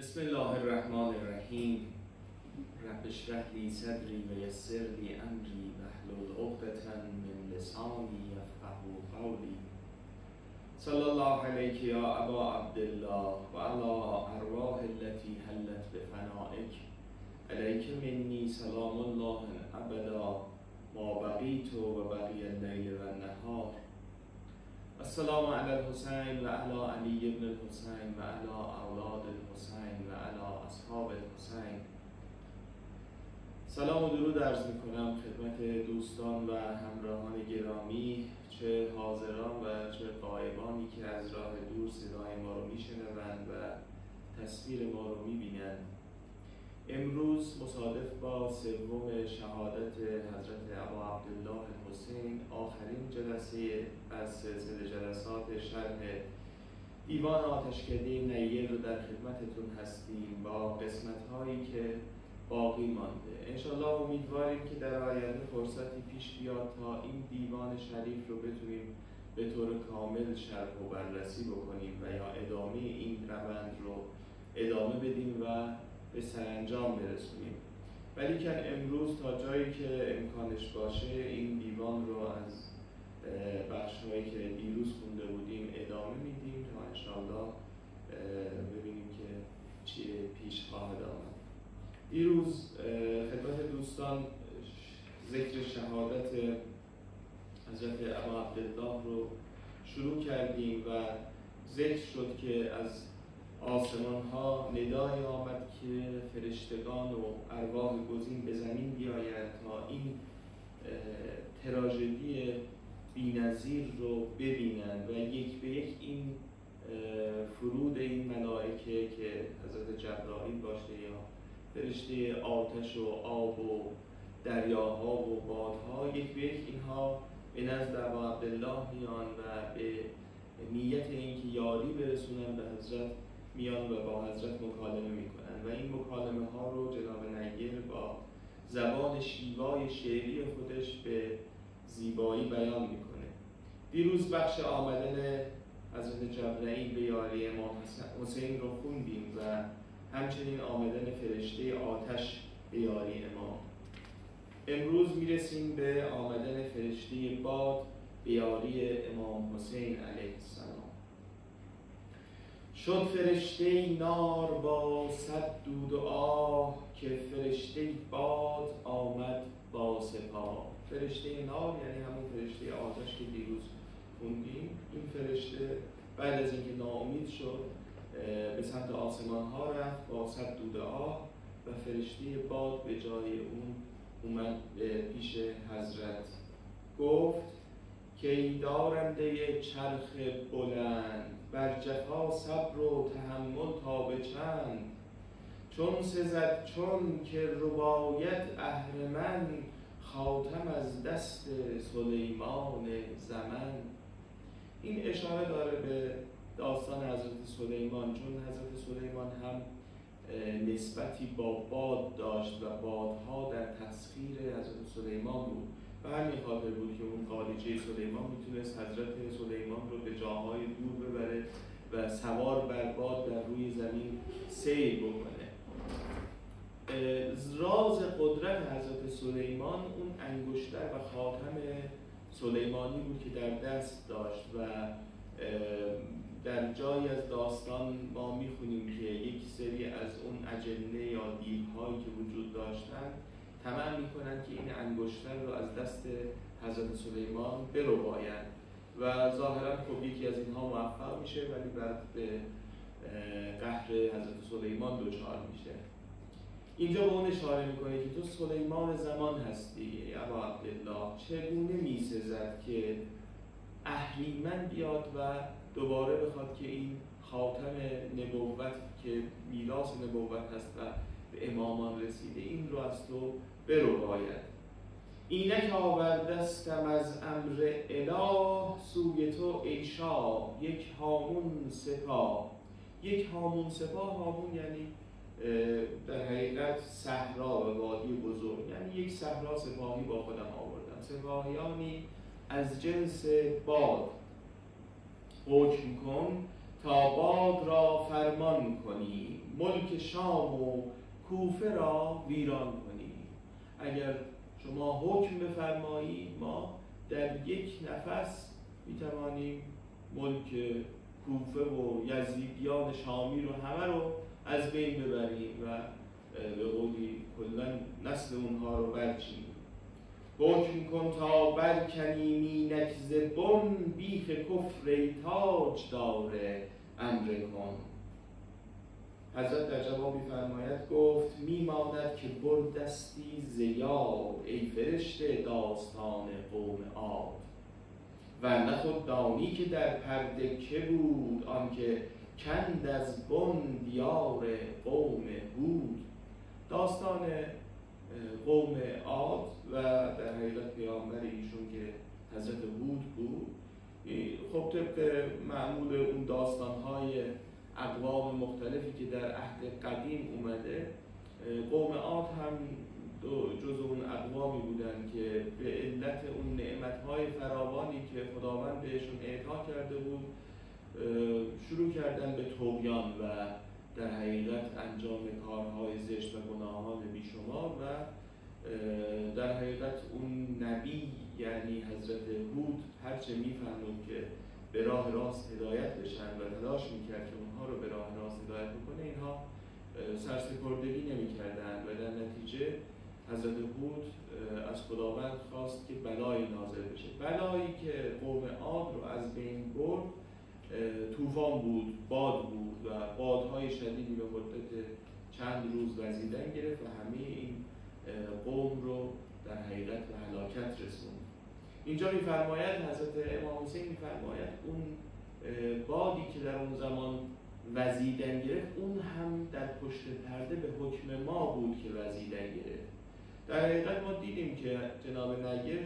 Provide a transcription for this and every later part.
بسم الله الرحمن الرحیم. رب اشرح لی صدری و یسر لی امری واحلل من لسانی یفقهوا قولی. صلی الله علیک یا ابا عبدالله و علی ارواح التي حلت بفنائک. علیک منی سلام الله ابدا. ما بقیت و بقی اللیل و النهار. السلام علی الحسین و علی علی ابن الحسین و علی اولاد الحسین و اصحاب الحسین. سلام و درود عرض می کنم خدمت دوستان و همراهان گرامی چه حاضران و چه قایبانی که از راه دور صدای ما رو میشنوند و تصویر ما رو می‌بینند. امروز مصادف با سوم شهادت حضرت ابا عبدالله الحسین آخرین جلسه از سلسله جلسات شرح دیوان آتشکده نیر رو در خدمتتون هستیم با قسمت هایی که باقی مانده. انشالله امیدواریم که در آینده فرصتی پیش بیاد تا این دیوان شریف رو بتونیم به طور کامل شرح و بررسی بکنیم و یا ادامه این روند رو ادامه بدیم و به سرانجام برسونیم. ولی که امروز تا جایی که امکانش باشه این دیوان رو از بخش هایی که دیروز خونده بودیم ادامه میدیم تا انشالله ببینیم که چی پیش خواهد آمد. دیروز خدمت دوستان ذکر شهادت حضرت ابا عبدالله رو شروع کردیم و ذکر شد که از آسمان ها ندای آمد که فرشتگان و ارواح گزین به زمین بیاید تا این تراژدی بینظیر رو ببینند و یک به یک این فرود این ملائکه که حضرت جبرائیل باشه یا فرشته آتش و آب و دریاها و بادها یک به یک اینها به نزد عبدالله میان و به نیت اینکه یاری برسونن به حضرت میان و با حضرت مکالمه می‌کنن. و این مکالمه ها رو جناب نگیر با زبان شیوای شعری خودش به زیبایی بیان می‌کنه. دیروز بخش آمدن حضرت جبرئیل به یاری امام حسین رو خوندیم و همچنین آمدن فرشته آتش به یاری امام. امروز می‌رسیم به آمدن فرشته باد به یاری امام حسین علیه السلام. شد فرشته نار با صد دود و آه که فرشته باد آمد با سپاه. فرشته نار یعنی همون فرشته آتش که دیروز خوندیم. این فرشته بعد از اینکه ناامید شد به سمت آسمان ها رفت با صد دود آه و فرشته باد به جای اون اومد پیش حضرت. گفت که ای دارنده چرخ بلند؟ بر جفا صبر و تحمل تا به چند. چون سزد چون که ربایت اهرمن خاتم از دست سلیمان زمن. این اشاره داره به داستان حضرت سلیمان چون حضرت سلیمان هم نسبتی با باد داشت و بادها در تسخیر حضرت سلیمان بود. همین خاطر بود که اون قالیچه سلیمان می‌تونست حضرت سلیمان رو به جاهای دور ببره و سوار بر باد در روی زمین سیر بکنه. راز قدرت حضرت سلیمان اون انگشتر و خاتم سلیمانی بود که در دست داشت و در جایی از داستان ما می‌خونیم که یک سری از اون اجنه یا دیوهایی که وجود داشتند طمع می‌کنن که این انگشتر رو از دست حضرت سلیمان بربایند و ظاهرا خب یکی از اینها موفق میشه ولی بعد به قهر حضرت سلیمان دچار میشه. اینجا به اون اشاره می‌کنه که تو سلیمان زمان هستی ابا عبدالله. چگونه میسزد که اهریمن بیاد و دوباره بخواد که این خاتم نبوت که میراث نبوت هست و به امامان رسیده. این رو از تو برو باید اینک آوردستم از امر اله سوی تو ایشا یک هامون سپاه یک هامون سپاه هامون یعنی در حقیقت صحرا و وادی بزرگ. یعنی یک صحرا سپاهی با خودم آوردم. سپاهیانی از جنس باد حکم کن تا باد را فرمان کنی. ملک شام و کوفه را ویران کنی. اگر شما حکم بفرمایید ما در یک نفس می‌توانیم ملک کوفه و یزیدیان شامی رو همه رو از بین ببریم و به قولی کلا نسل اونها رو برچیم. حکم کن تا برکنی مینک زبون بیخ کفر تاج داره امر کن. حضرت در جواب فرماید گفت میماند که بردستی زیاد ای فرشته داستان قوم عاد. و خود دانی که در پرده که بود آنکه کند از بن دیار قوم بود داستان قوم عاد و در حقیقت پیامبر ایشون که حضرت هود بود خب طبق معمول اون داستانهای اقوام مختلفی که در عهد قدیم اومده قوم عاد هم جز اون اقوامی بودن که به علت اون نعمتهای فراوانی که خداوند بهشون اعطا کرده بود شروع کردن به توبیان و در حقیقت انجام کارهای زشت و گناهان بیشمار و در حقیقت اون نبی یعنی حضرت هود هرچه میفهمون که به راه راست هدایت بشن و تلاش می‌کرد که اونها رو به راه راست هدایت بکنه اینها سرسپردگی نمی‌کردن و در نتیجه حضرت هود از خداوند خواست که بلایی نازل بشه. بلایی که قوم عاد رو از بین برد طوفان بود باد بود و بادهای شدیدی به مدت چند روز وزیدن گرفت و همه این قوم رو در حقیقت به هلاکت رسوند. اینجا میفرماید حضرت امام حسین میفرماید اون بادی که در اون زمان وزیدن گرفت اون هم در پشت پرده به حکم ما بود که وزیدن گرفت. در حقیقت ما دیدیم که جناب نگر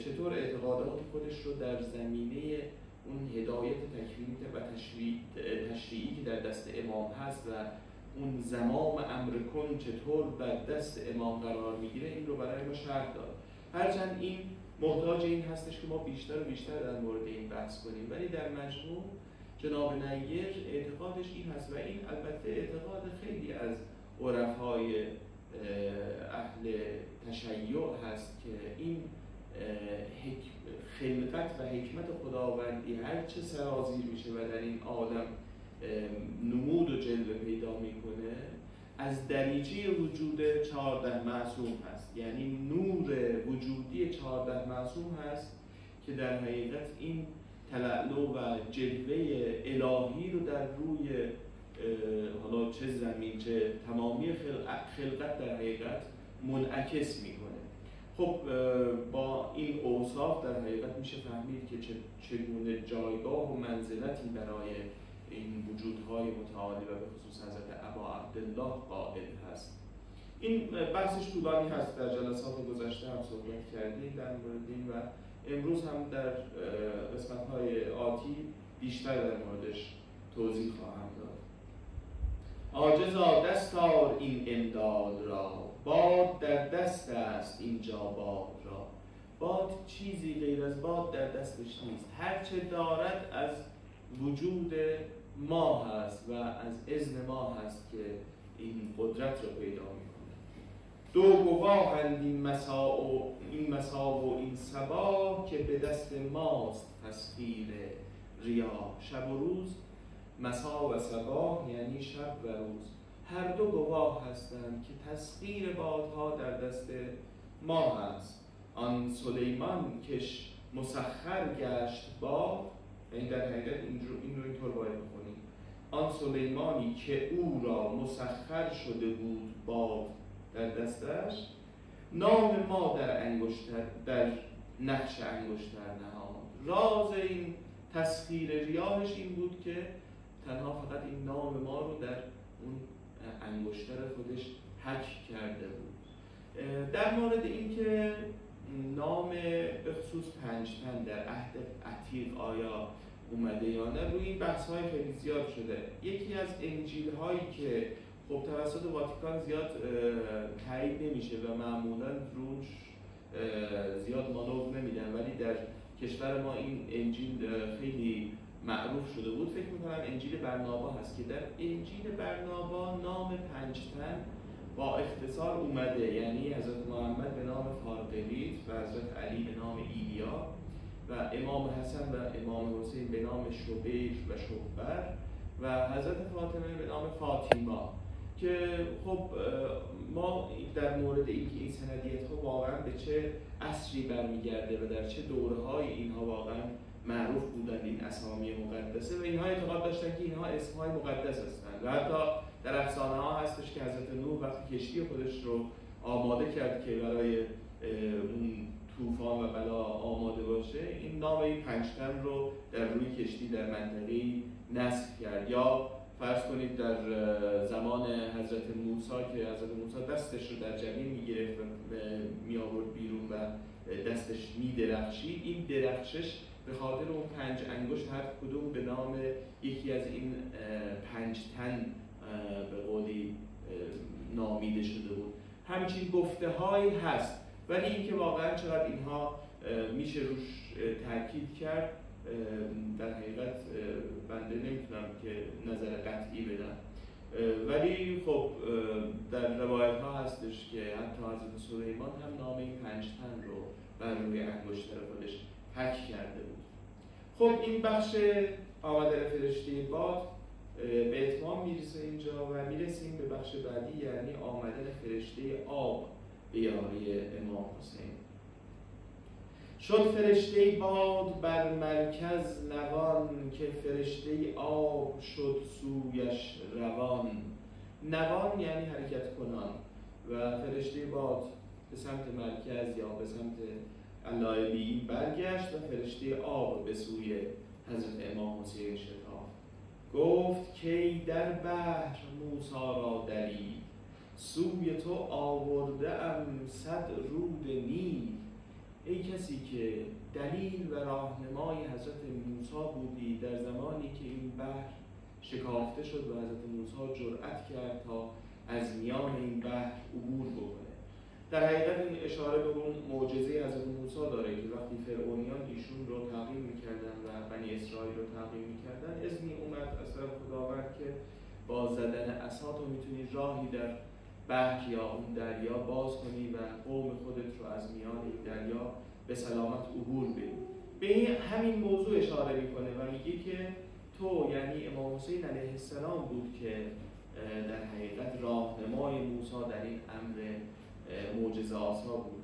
چطور اعتقادات خودش رو در زمینه اون هدایت تکوینی و تشریعی که در دست امام هست و اون زمام امر کن چطور بر دست امام قرار می‌گیره این رو برای ما شرح داد. هرچند این محتاج این هستش که ما بیشتر و بیشتر در مورد این بحث کنیم. ولی در مجموع جناب نیر اعتقادش این هست و این البته اعتقاد خیلی از عرفای اهل تشیع هست که این خلقت و حکمت خداوندی هر چه سرازیر میشه و در این آدم نمود و جلوه پیدا می‌کنه از دریچه وجود چهارده معصوم هست. یعنی نور وجودی چهارده معصوم هست که در حقیقت این تلعلو و جلوه الهی رو در روی حالا چه زمین چه تمامی خلقت در حقیقت منعکس می‌کنه. خب با این اوصاف در حقیقت میشه فهمید که چگونه جایگاه و منزلتی برای این وجودهای متعالی و به خصوص حضرت ابا عبدالله قائل هست. این بحثش طولانی هست. در جلسات گذشته هم صحبت کردیم در مورد این و امروز هم در قسمت های آتی بیشتر در موردش توضیح خواهم داد. آجزا دستار این امداد را. باد در دست است اینجا باد را. باد چیزی غیر از باد در دستش نیست. هرچه دارد از وجود ما هست و از اذن ما هست که این قدرت رو پیدا می‌کنه. دو گواهند این مسا و این مسا و این سبا که به دست ماست تسخیر ریا. شب و روز مسا و سبا یعنی شب و روز. هر دو گواه هستند که تسخیر بادها در دست ما هست آن سلیمان کش مسخر گشت باد این در حقیقت این رو, این رو اینطور باید آن سلیمانی که او را مسخر شده بود باد در دستش نام ما در انگشتر در نقش انگشتر نهاد. راز این تسخیر ریاهش این بود که تنها فقط این نام ما رو در اون انگشتر خودش حک کرده بود. در مورد اینکه نام به خصوص پنجتن در عهد عتیق آیا اومده یا نه روی این بحث های خیلی زیاد شده. یکی از انجیل هایی که خب توسط واتیکان زیاد تایید نمیشه و معمولا روش زیاد مانور نمیدن ولی در کشور ما این انجیل خیلی معروف شده بود. فکر می‌کنم انجیل برنابا هست که در انجیل برنابا نام پنجتن با اختصار اومده. یعنی حضرت محمد به نام فارقلیت و حضرت علی به نام ایلیا. و امام حسن و امام حسین به نام شبیر و شبر و حضرت فاطمه به نام فاطیما که خب ما در مورد اینکه این سندیت ها واقعا به چه اصری برمیگرده و در چه دوره های اینها واقعا معروف بودند این اسامی مقدسه و اینها اعتقاد داشتن که اینها اسم های مقدس هستند. و حتی در افسانه ها هستش که حضرت نوح وقتی کشتی خودش رو آماده کرد که برای اون طوفان و بلا آماده باشه این نام این پنجتن رو در روی کشتی در منطقه نصب کرد. یا فرض کنید در زمان حضرت موسی که حضرت موسی دستش رو در جبین می‌گرفت و می آورد بیرون و دستش میدرخشید این درخشش به خاطر اون پنج انگشت هر کدوم به نام یکی از این پنج تن به قولی نامیده شده بود. همچین گفته هایی هست. ولی اینکه واقعا چقدر اینها میشه روش تاکید کرد در حقیقت بنده نمی‌تونم که نظر قطعی بدم. ولی خب در روایت ها هستش که حتی حضرت سلیمان هم نام این پنج تن رو بر روی انگشتر خودش حک کرده بود. خب این بخش آمدن فرشته باد به اتمام می‌رسه اینجا و می‌رسیم به بخش بعدی یعنی آمدن فرشته آب. به یاری امام حسین. شد فرشته باد بر مرکز نوان که فرشته آب شد سویش روان. نوان یعنی حرکت کنان و فرشته باد به سمت مرکز یا به سمت علایلی برگشت و فرشته آب به سوی حضرت امام حسین شتاف گفت کی در بحر موسا را دلی سوی تو آورده ام صد رود نیل. ای کسی که دلیل و راهنمای حضرت موسی بودی در زمانی که این بحر شکافته شد و حضرت موسی جرأت کرد تا از میان این بحر عبور بکنه. در حقیقت این اشاره به اون معجزه حضرت موسی داره که وقتی فرعونیان ایشون رو تعقیم می‌کردن و بنی اسرائیل رو تعقیم می‌کردن اذنی اومد از طرف خداوند که با زدن عصا تو می‌تونی راهی در بحر یا اون دریا باز کنی و قوم خودت رو از میان این دریا به سلامت عبور بدی به همین موضوع اشاره می‌کنه و میگه که تو یعنی امام حسین علیه السلام بود که در حقیقت راهنمای موسی در این امر معجزه آسا بود.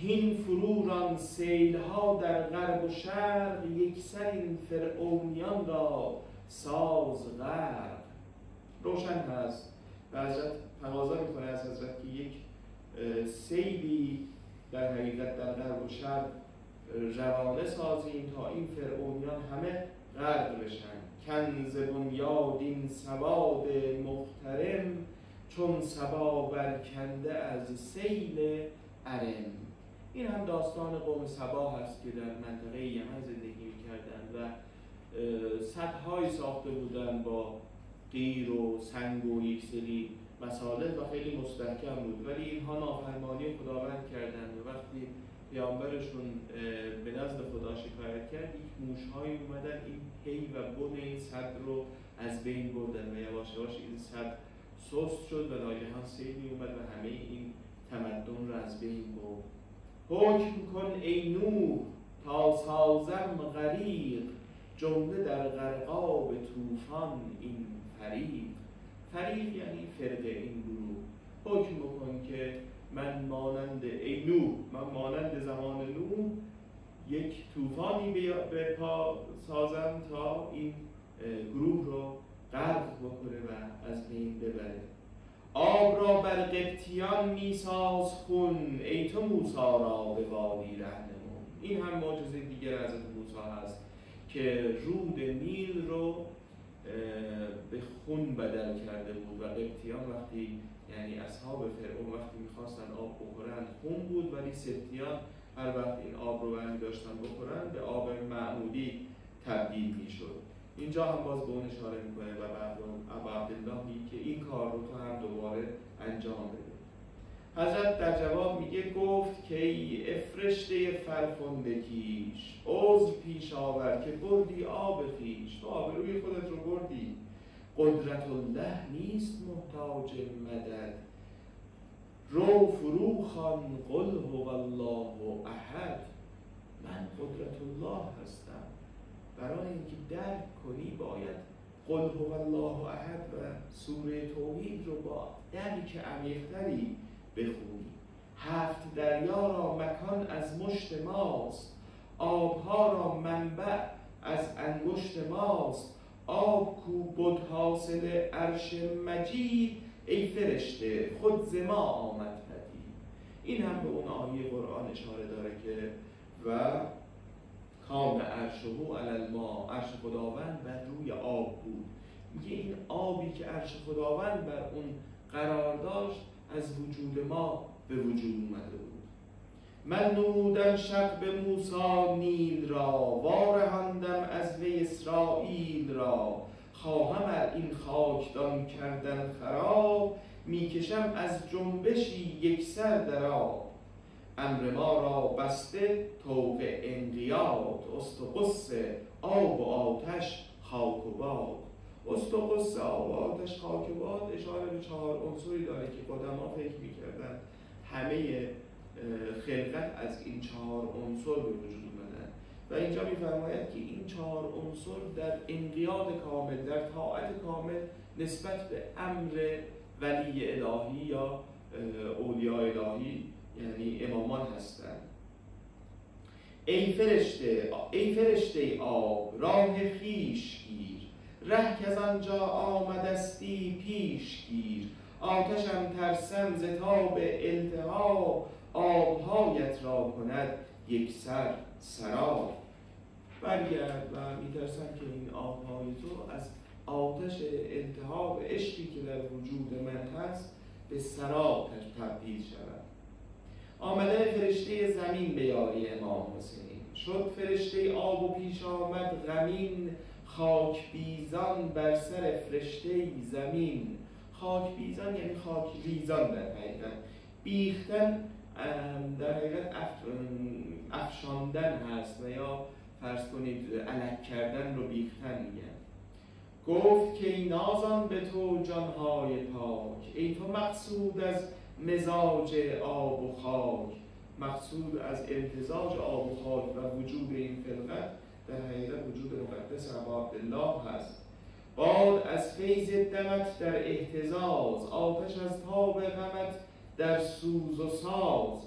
هین فروران سیلها در غرب و شرق یکسر این فرعونیان را ساز غرب. روشن هست. و حضرت تقاضا می‌کنه از حضرت که یک سیلی در حقیقت در غرب و شرق روانه سازیم تا این فرعونیان همه غرق بشن. کنز بنیادین سواد محترم چون سبا برکنده از سیل ارم. این هم داستان قوم سبا هست که در منطقه یمن زندگی می‌کردن و صدهایی ساخته بودن با قیر و سنگ و یک سری مسالت و خیلی مستحکم بود. ولی اینها نافرمانی خداوند کردند و وقتی پیامبرشون به نزد خدا شکایت کرد یک موشهایی اومدن این پی و بن این صد رو از بین بردن و یواش یواش این صد سست شد و ناگهان سیلی اومد و همه این تمدن رو از بین برد. حکم کن ای نوح تا سازم غریق. جمله در غرقاب طوفان این فریق. فریق یعنی فرقه این گروه. حکم بکن که من مانند ای نوح من مانند زمان نوح یک طوفانی به پا سازم تا این گروه رو غرق بکنه و از بین ببره. آب را بر قبطیان میساز خون ای تو موسا را به وادی رهنمون. این هم معجزه دیگر از موسی هست. که رود نیل رو به خون بدل کرده بود و قبطیان وقتی یعنی اصحاب فرعون وقتی می‌خواستن آب بخورن خون بود ولی سبتیان هر وقت این آب رو برمی داشتن بخورن به آب معمولی تبدیل می‌شد. اینجا هم باز به اون اشاره می‌کنه و بعد عبدالله که این کار رو تو هم دوباره انجام بده. حضرت در جواب میگه گفت که ای افرشته فرخنده عذر پیش آور که بردی آب خیش تو روی خودت رو بردی. قدرت الله نیست محتاج مدد. رو فرو خان قل هو الله احد. من قدرت الله هستم. برای اینکه درک کنی باید قل هو الله احد و سوره توحید رو با درک عمیقتری بخونی. هفت دریا را مکان از مشت ماست. آبها را منبع از انگشت ماست. آب کو بود حاصل عرش مجید. ای فرشته خود ز ما آمد پدید. این هم به اون آیه قرآن اشاره داره که و کام عرشه علی ما عرش خداوند بر روی آب بود. میگه این آبی که عرش خداوند بر اون قرار داشت از وجود ما به وجود اومده بود. من نمودم شب به موسا نیل را وارهاندم از وی اسرائیل را. خواهم این خاکدان کردن خراب می‌کشم از جنبشی یک سر در آب. امر ما را بسته توق انقیاد است و آب و آتش خاک و باد. است و آب و آتش خاک و باد اشاره به چهار عنصری داره که قدما فکر می‌کردن همه خلقت از این چهار عنصر به وجود اومدن و اینجا میفرماید که این چهار عنصر در انقیاد کامل در طاعت کامل نسبت به امر ولی الهی یا اولیاء الهی یعنی امامان هستند. ای فرشته ای فرشته آب راه خیش گیر. ره که از آنجا آمدستی پیش گیر. آتشم ترسم زتاب التهاب. آبهایت را کند یک سر سراب. برگرد و میترسم که این آبهای تو از آتش التهاب عشقی که در وجود من هست به سراب تبدیل شود. آمدن فرشته زمین به یاری امام حسین. شد فرشته آب و پیش آمد غمین خاک بیزان بر سر فرشته زمین. خاک بیزان یعنی خاک ریزان در حقیقت. بیختن در حقیقت افشاندن هست و یا فرض کنید علک کردن رو بیختن میگن. گفت که ای نازان به تو جانهای پاک ای تو مقصود از مزاج آب و خاک. مقصود از امتزاج آب و خاک و وجود این خلقت در حقیقت وجود مقدس عبا الله هست. باد از فیض دمت در احتزاز آتش از تاب غمت در سوز و ساز.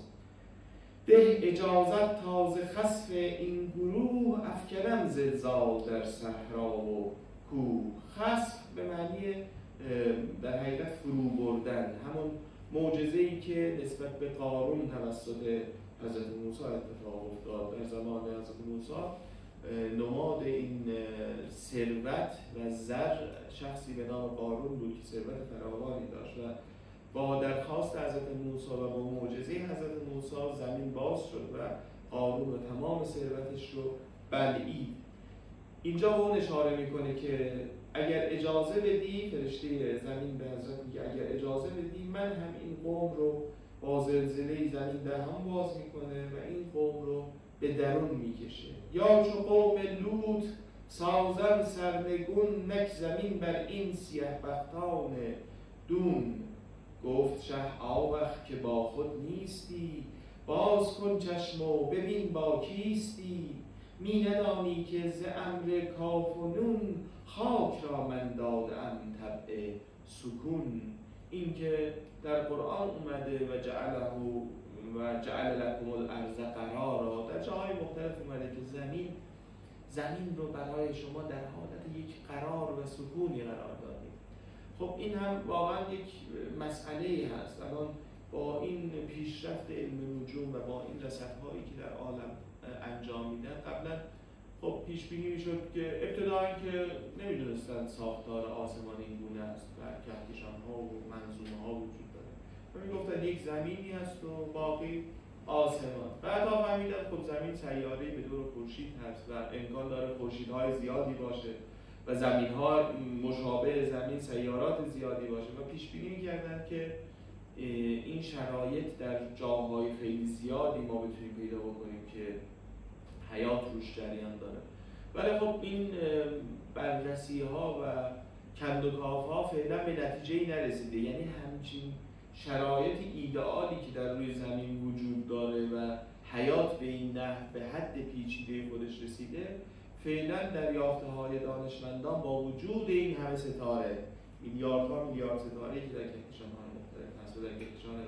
ده اجازت تازه خصف این گروه افکرم زلزال در صحرا و کوه. خصف به معنی در حقیقت فرو بردن. همون معجزه ای که نسبت به قارون توسط حضرت موسی اتفاق افتاد. در زمان حضرت موسی نماد این ثروت و زر شخصی به نام قارون بود که ثروت فراوانی داشت و با درخواست حضرت موسی و با معجزه حضرت موسی زمین باز شد و قارون و تمام ثروتش رو بلعید. اینجا اون اشاره می‌کنه که اگر اجازه بدی فرشته زمین به حضرت میگه اگر اجازه بدی من هم این قوم رو با زلزله زمین در هم باز می‌کنه و این قوم رو به درون می‌کشه. یا چو قوم لوط سازن سرنگون نک زمین بر این سیه بختان دون. گفت شه آوخ که با خود نیستی باز کن چشم و ببین با کیستی. می ندانی که ز امر کاف و نون خاک را من دادم طبع سکون. این که در قرآن اومده و جعله و جعل لکم الارض قرارا در جاهای مختلف اومده که زمین زمین رو برای شما در حالت یک قرار و سکونی قرار دادیم خب این هم واقعا یک مسئله هست. الان با این پیشرفت علم نجوم و با این رصدهایی که در عالم انجام میدن قبلا خب پیش بینی می‌شد که ابتداعا که نمی‌دونستن ساختار آسمان این گونه است و کهکشان ها و منظومه ها وجود داره. و می‌گفتن یک زمینی هست و باقی آسمان. بعد فهمیدن خب زمین سیاره به دور خورشید هست و امکان داره خورشیدهای زیادی باشه. و زمین ها مشابه زمین سیارات زیادی باشه. و پیش بینی می‌کردن که این شرایط در جاهای خیلی زیادی ما بتونیم پیدا بکنیم که حیات روش جریان داره. ولی خب این بررسی ها و کندوکاف ها فعلا به نتیجه نرسیده. یعنی همچین شرایط ایدئالی که در روی زمین وجود داره و حیات به این نحو به حد پیچیده خودش رسیده فعلا در یافته های دانشمندان با وجود این همه ستاره میلیاردها میلیارد ستاره که در کهکشان های مختلف هست و در کهکشان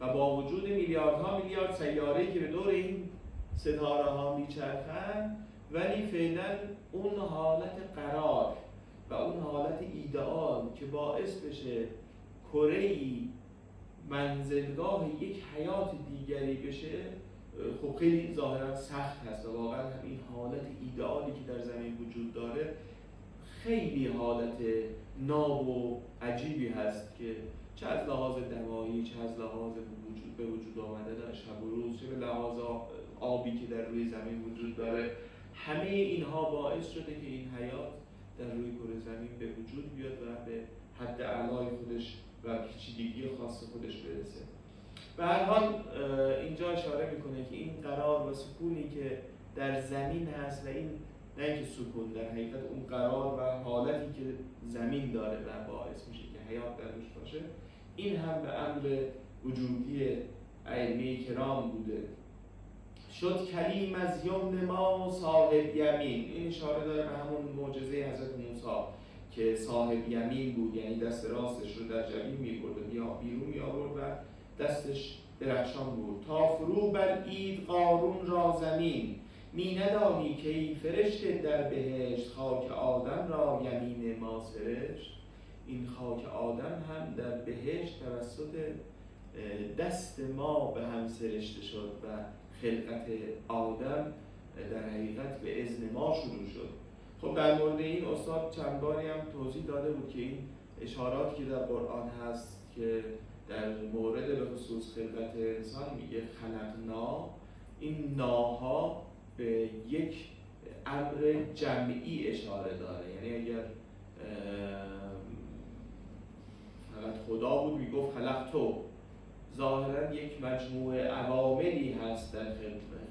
و با وجود میلیاردها میلیارد سیاره که به دور این ستاره ها میچرخن ولی فعلا اون حالت قرار و اون حالت ایدئال که باعث بشه کره ای منزلگاه یک حیات دیگری بشه خب خیلی ظاهرا سخت هست و واقعا همین حالت ایدئالی که در زمین وجود داره خیلی حالت ناب و عجیبی هست که چه از لحاظ دمایی چه از لحاظ وجود به وجود آمدن شب و روز چه به لحاظ آبی که در روی زمین وجود داره. همه اینها باعث شده که این حیات در روی کره زمین به وجود بیاد و به حد اعلای خودش و پیچیدگی خاص خودش برسه. به هر حال اینجا اشاره می‌کنه که این قرار و سکونی که در زمین هست و این نه اینکه سکون در حقیقت اون قرار و حالتی که زمین داره و باعث میشه که حیات درش باشه این هم به امر وجودی علمی کرام بوده. شد کلیم از یمن ما صاحب یمین. این اشاره داره به همون معجزه حضرت موسی که صاحب یمین بود یعنی دست راستش رو در جبین می‌برد و بیرون می آورد و دستش درخشان بود. تا فرو بر اید قارون را زمین می ندانی که ای فرشته در بهشت خاک آدم را یمین ما سرشت. این خاک آدم هم در بهشت توسط دست ما به هم سرشته شد و خلقت آدم در حقیقت به ازن ما شروع شد. خب در مورد این استاد چند باری هم توضیح داده بود که این اشارات که در قرآن هست که در مورد به خصوص خلقت انسان میگه خلقنا. این ناها به یک امر جمعی اشاره داره. یعنی اگر فقط خدا بود می‌گفت خلق تو ظاهرا یک مجموعه عواملی هست در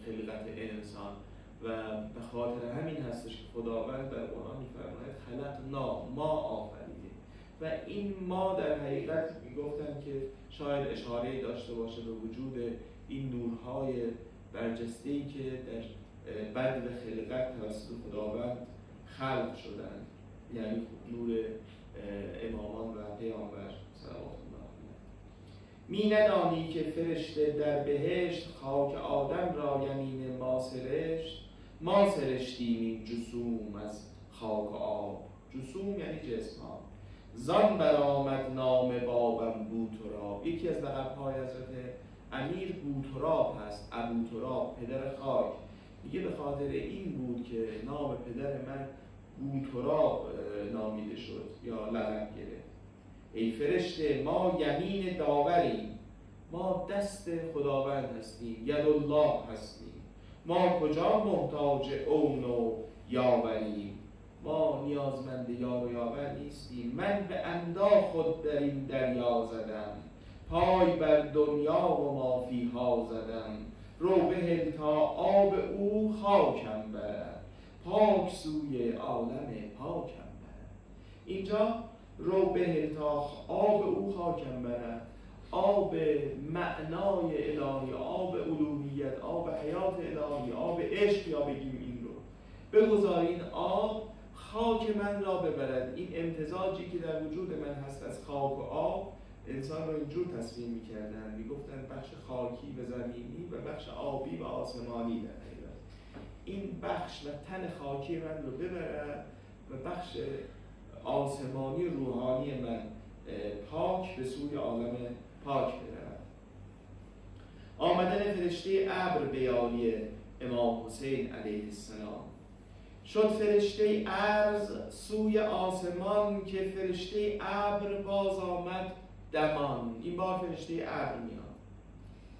خلقت انسان و به خاطر همین هستش که خداوند در قرآن میفرماید خلق نا ما آفریده و این ما در حقیقت می‌گفتن که شاید اشاره داشته باشه به وجود این نورهای برجسته ای که در بعد به خلقت توسط خداوند خلق شدن یعنی نور امامان و پیامبر صلوات می ندانی که فرشته در بهشت خاک آدم را یمین ما سرشت ما سرشتیم این جسوم از خاک آب. جسوم یعنی جسم زان برآمد نام بابم بوتراب یکی از های حضرت امیر بوتراب هست ابوتراب پدر خاک. میگه به خاطر این بود که نام پدر من بوتراب نامیده شد یا لقب گرفت. ای فرشته ما یمین داوریم. ما دست خداوند هستیم ید الله هستیم. ما کجا محتاج اون و یاوریم؟ ما نیازمند یار و یاور نیستیم. من به اندا خود در این دریا زدم. پای بر دنیا و مافیها زدم. رو به تا آب او خاکم برد. پاک سوی عالم پاکم برد. اینجا رو به تا آب او خاکم برد. آب معنای الهی آب الوهیت آب حیات الهی آب عشق یا بگیم این رو. بگذارین آب خاک من را ببرد. این امتزاجی که در وجود من هست از خاک و آب انسان رو اینجور تصمیم می‌کردن می‌گفتن بخش خاکی و زمینی و بخش آبی و آسمانی در این بخش و تن خاکی من رو ببرد و بخش آسمانی روحانی من پاک به سوی عالم پاک برود. آمدن فرشته ابر به یاری امام حسین علیه السلام. شد فرشته ارز سوی آسمان که فرشته ابر باز آمد دمان. این بار فرشته ابر میاد.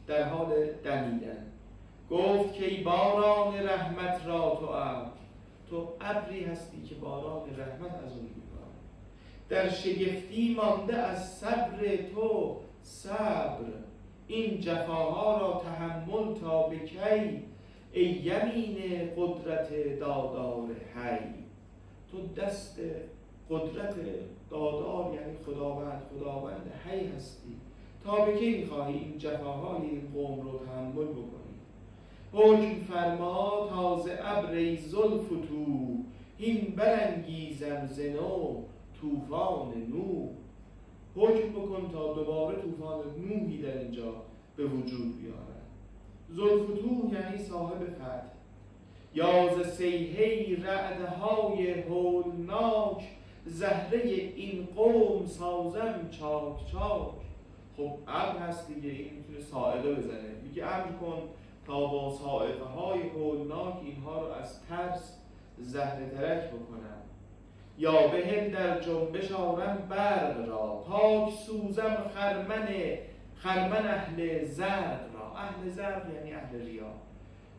در حال دمیدن. گفت که ای باران رحمت را تو ابر تو ابری هستی که باران رحمت از اون در شگفتی مانده از صبر تو صبر. این جفاها را تحمل تا به کی ای یمین قدرت دادار حی. تو دست قدرت دادار یعنی خداوند خداوند حی هستی. تا به کی می‌خواهی؟ این جفاهای این قوم رو تحمل بکنی. حکم فرما تازه ابر زلف تو. این برانگیزم زنو طوفان نو. حکم بکن تا دوباره طوفان نوحی در اینجا به وجود بیارد زلفتو یعنی صاحب فتح. یا ز سیهی رعدهای هولناک زهره این قوم سازم چاک چاک. خب ابر هست دیگه این می‌تونه ساعده بزنه. میگه امر کن تا با ساعده های هولناک اینها رو از ترس زهره ترک بکنم. یا به در جنبش آرم برق را. تاک سوزم خرمن خرمن اهل زرق اهل زرق یعنی اهل ریا.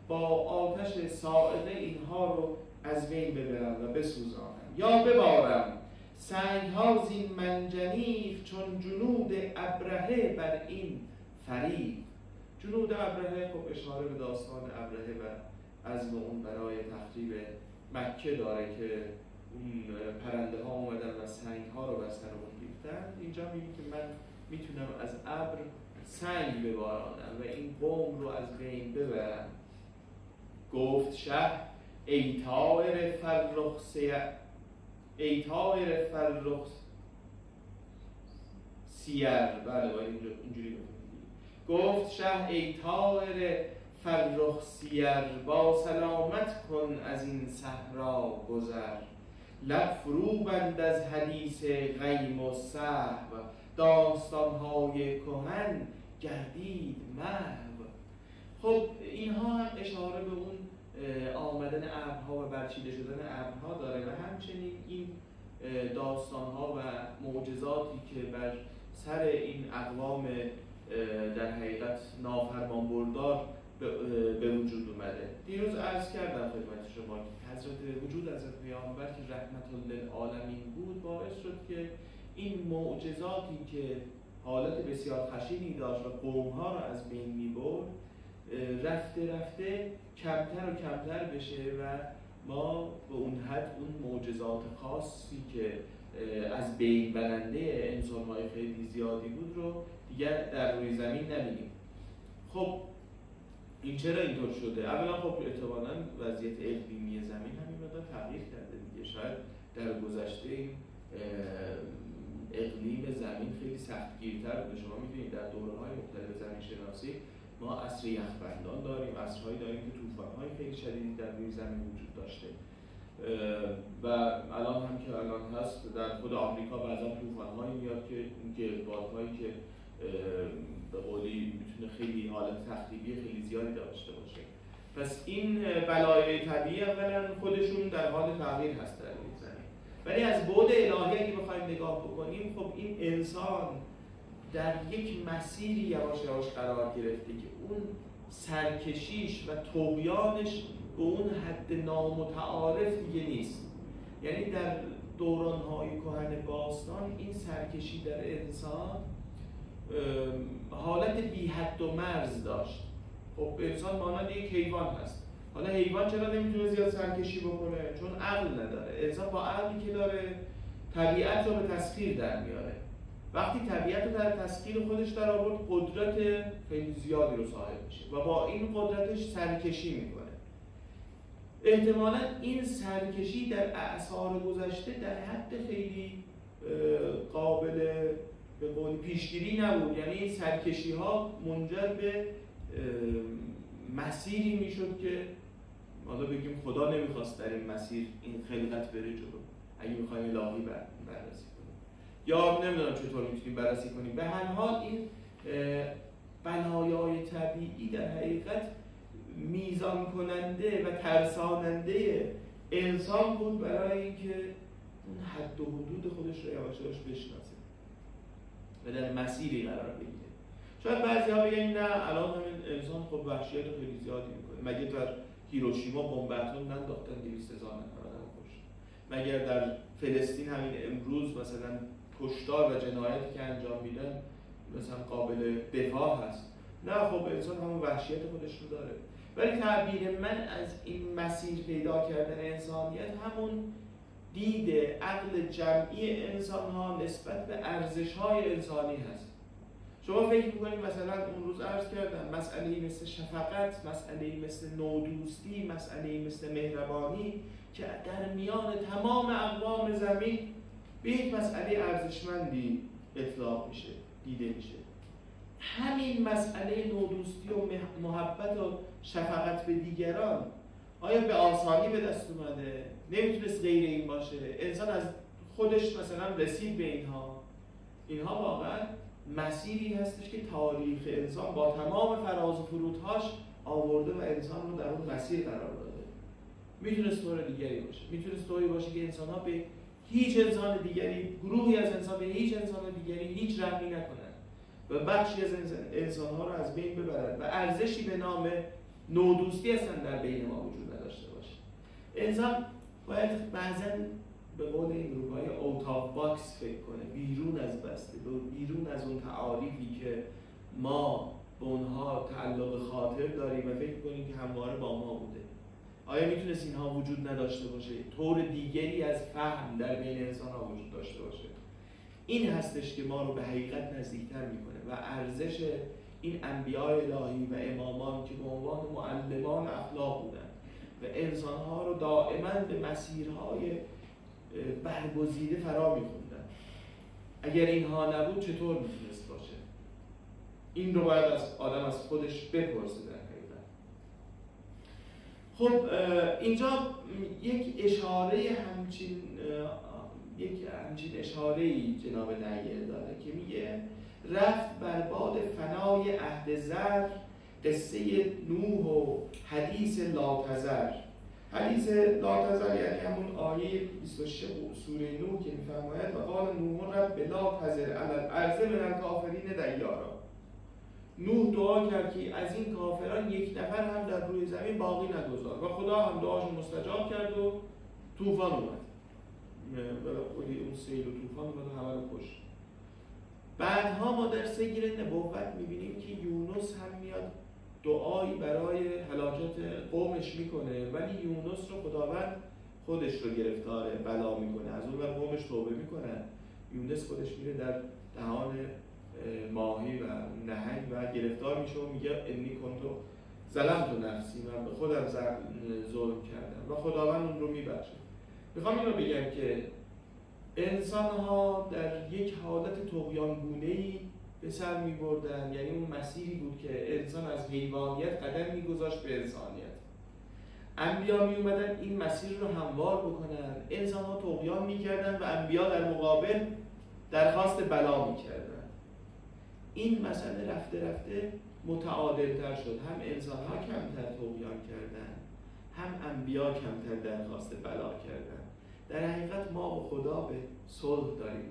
با آتش ساعده اینها رو از بین ببرم و بسوزانم. یا ببارم. سنگ ها زین منجنیق چون جنود ابرهه بر این فریق جنود ابرهه خب اشاره به داستان ابرهه و عزم اون برای تخریب مکه داره که اون پرنده ها اومدن و سنگ ها رو بستن و گرفتن. اینجا میگه که من می‌تونم از ابر سنگ ببارانم و این قوم رو از بین ببرم گفت شه ای طایر فرخ ای طایر فرخ سیر بله باید اینجوری گفت شه ای تایر فرخ سیر با سلامت کن از این صحرا گذر. لب فرو بند از حدیث غیم و صحب داستانهای کهن گردید محو خب اینها هم اشاره به اون آمدن ابرها و برچیده شدن ابرها داره و همچنین این داستانها و معجزاتی که بر سر این اقوام در حقیقت نافرمان بردار به وجود اومده. دیروز عرض کردم خدمت شما که حضرت وجود حضرت پیامبر که رحمت للعالمین بود باعث شد که این معجزاتی که حالت بسیار خشینی داشت و قومها رو از بین می برد رفته رفته کمتر و کمتر بشه و ما به اون حد اون معجزات خاصی که از بین برنده انسانهای خیلی زیادی بود رو دیگر در روی زمین نبینیم. خب این چرا اینطور شده؟ اولا خب احتمالا وضعیت اقلیمی زمین همین مقدار تغییر کرده دیگه. شاید در گذشته این اقلیم زمین خیلی سختگیرتر بوده شما می‌تونید در دورهای مختلف زمین شناسی ما عصر یخبندان داریم عصرهایی داریم که طوفان‌های خیلی شدیدی در روی زمین وجود داشته. و الان هم که الان هست در خود آمریکا بعضا طوفان‌هایی میاد که این گردبادهایی که به قولی می‌تونه خیلی حالت تخریبی خیلی زیادی داشته باشه. پس این بلایای طبیعی اولا خودشون در حال تغییر هست در این زمین ولی از بعد الهی اگه بخوایم نگاه بکنیم خب این انسان در یک مسیری یواش یواش قرار گرفته که اون سرکشیش و توبیانش به اون حد نامتعارف دیگه نیست. یعنی در دورانهای کهن باستان این سرکشی در انسان حالت بی حد و مرز داشت. خب انسان مانند یک حیوان هست. حالا حیوان چرا نمی‌تونه زیاد سرکشی بکنه؟ چون عقل نداره. انسان با عقلی که داره طبیعت رو به تسخیر در میاره. وقتی طبیعت رو در تسخیر خودش در آورد قدرت خیلی زیادی رو صاحب میشه و با این قدرتش سرکشی می‌کنه. احتمالا این سرکشی در اعثار گذشته در حد خیلی قابل به قول پیشگیری نبود. یعنی این سرکشی ها منجر به مسیری می‌شد که حالا بگیم خدا نمی‌خواست در این مسیر این خلقت بره جلو. اگه می‌خوایم الهی بررسی کنیم یا نمی‌دونم چطور می‌تونیم بررسی کنیم. به هر حال این بنایای طبیعی در حقیقت میزان کننده و ترساننده انسان بود برای اینکه اون حد و حدود خودش رو یواش بشناسه و در مسیری قرار بگیره. شاید بعضی ها بگن نه الان همین انسان خب وحشیت خیلی زیادی می‌کنه. مگه در هیروشیما بمب اتم ننداختن 200 هزار نفر آدم کشت مگر در فلسطین همین امروز مثلا کشتار و جنایتی که انجام میدن مثلا قابل دفاع هست؟ نه خب انسان همون وحشیت خودش رو داره. ولی تعبیر من از این مسیر پیدا کردن انسانیت همون دید عقل جمعی انسان ها نسبت به ارزش های انسانی هست. شما فکر می‌کنید مثلا اون روز عرض کردم مسئله مثل شفقت مسئله مثل نودوستی مسئله مثل مهربانی که در میان تمام اقوام زمین به یک مسئله ارزشمندی اطلاق میشه دیده میشه. همین مسئله نودوستی و محبت و شفقت به دیگران آیا به آسانی به دست اومده؟ نمی‌تونست غیر این باشه. انسان از خودش مثلا رسید به اینها. اینها واقعا مسیری هستش که تاریخ انسان با تمام فراز و فرودهاش آورده و انسان رو در اون مسیر قرار داده. می‌تونست طور دیگری باشه. می‌تونست طوری باشه که انسان ها به هیچ انسان دیگری گروهی از انسان به هیچ انسان دیگری هیچ رحمی نکنن و بخشی از انسان ها رو از بین ببرن و ارزشی به نام نوع‌دوستی اصلا در بین ما وجود نداشته باشه. انسان باید بعضا به قول این گروه های out box فکر کنه. بیرون از بسته بیرون از اون تعاریفی که ما به اونها تعلق خاطر داریم و فکر کنیم که همواره با ما بوده. آیا می‌تونست اینها وجود نداشته باشه؟ طور دیگری از فهم در بین انسان ها وجود داشته باشه. این هستش که ما رو به حقیقت نزدیکتر می‌کنه و ارزش این انبیاء الهی و امامان که به عنوان معلمان اخلاق بودن و انسانها رو دائما به مسیرهای برگزیده فرا میخوندن. اگر اینها نبود چطور می‌تونست باشه؟ این رو باید از آدم از خودش بپرسه در حقیقت. خب اینجا یک اشاره همچین یک همچین اشاره ای جناب نیر داره که میگه رفت بر باد فنای عهد زر قصه نوح و حدیث لاتزر حدیث لاتزر یعنی همون آیه 26 سوره نوح که میفرماید و قال نوح رب به لاتزر علل ارزه من الکافرین دیارا. نوح دعا کرد که از این کافران یک نفر هم در روی زمین باقی نگذار. و خدا هم دعاشو مستجاب کرد و طوفان اومد. اون سیل و طوفان اومد و همه رو کشت. بعدها ما در سیر نبوت می‌بینیم که یونس هم میاد دعایی برای حلاکت قومش می‌کنه ولی یونس رو خداوند خودش رو گرفتار بلا می‌کنه. از اون قومش توبه می‌کنن. یونس خودش میره در دهان ماهی و نهنگ و گرفتار میشه و میگه انی کنتو ظلم تو نفسی من به خودم ظلم کردم و خداوند اون رو میبخشه. می‌خوام این رو بگم که انسان ها در یک حالت تقیان ای به سر می بردن یعنی اون مسیری بود که انسان از حیوانیت قدم میگذاشت به انسانیت. انبیا می اومدن این مسیر رو هموار بکنن. انسان ها تقیان می‌کردن و انبیا در مقابل درخواست بلا می‌کردن. این مسئله رفته رفته متعادل تر شد. هم انسان ها کمتر تقیان کردن هم انبیا کمتر درخواست بلا کردن. در حقیقت ما با خدا به صلح داریم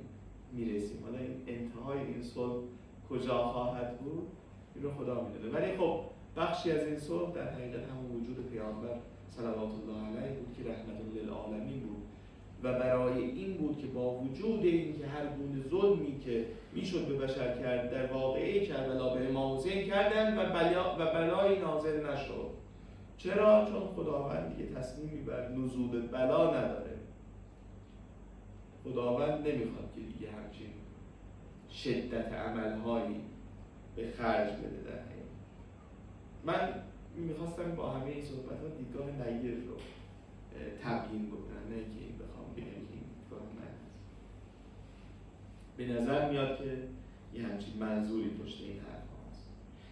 می‌رسیم. حالا این انتهای این صلح کجا خواهد بود این رو خدا می‌دونه ولی خب بخشی از این صلح در حقیقت همون وجود پیامبر صلوات الله علیه بود که رحمت للعالمین بود. و برای این بود که با وجود این که هر گونه ظلمی که می‌شد به بشر کرد در واقعه کربلا به امام حسین کردن و, بلا و بلای نازل نشد. چرا؟ چون خداوند دیگه تصمیمی بر نزول بلا نداره. خداوند نمی‌خواد که دیگه همچین شدت عملهایی به خرج بده در من می‌خواستم با همه این صحبت ها دیدگاه نیر رو تبیین بکنم نه که این بخوام بگم که این دیدگاه من به نظر میاد که یه همچین منظوری پشت این حرف هست.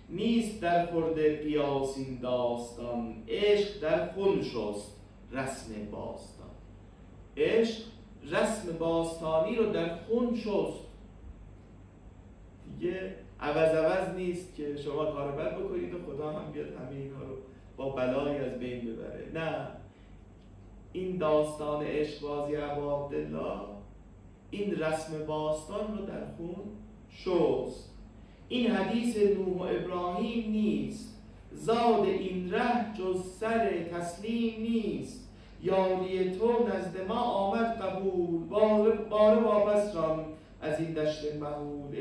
نیست در خورد قیاس این داستان عشق در خون شست رسم باستان. عشق رسم باستانی رو در خون شست. دیگه عوض عوض نیست که شما کار بد بکنید و خدا هم بیاد همه اینها رو با بلایی از بین ببره. نه. این داستان عشق بازی عبدالله این رسم باستان رو در خون شست. این حدیث نوح و ابراهیم نیست. زاد این ره جز سر تسلیم نیست. یاری تو نزد ما آمد قبول. بار, بار واپس ران از این دشت مهول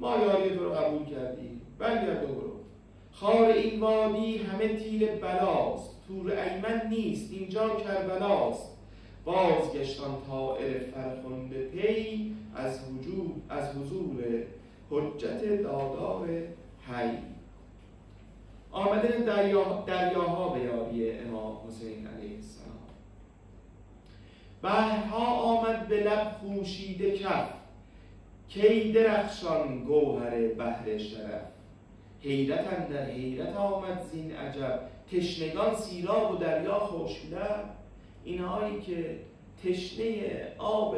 ما یاری تو رو قبول کردیم برگرد و برو خار این وادی همه تیر بلاست. تور ایمن نیست اینجا کربلاست. بازگشتان طائر فرخنده پی از وجود از حضور حجت دادار حی. آمدن دریا، دریاها به یاری امام حسین علیه السلام. بحرها آمد به لب خوشیده کف. کی درخشان گوهر بحر شرف؟ حیرت در حیرت آمد زین عجب. تشنگان سیراب و دریا خوشلب اینهایی که تشنه آب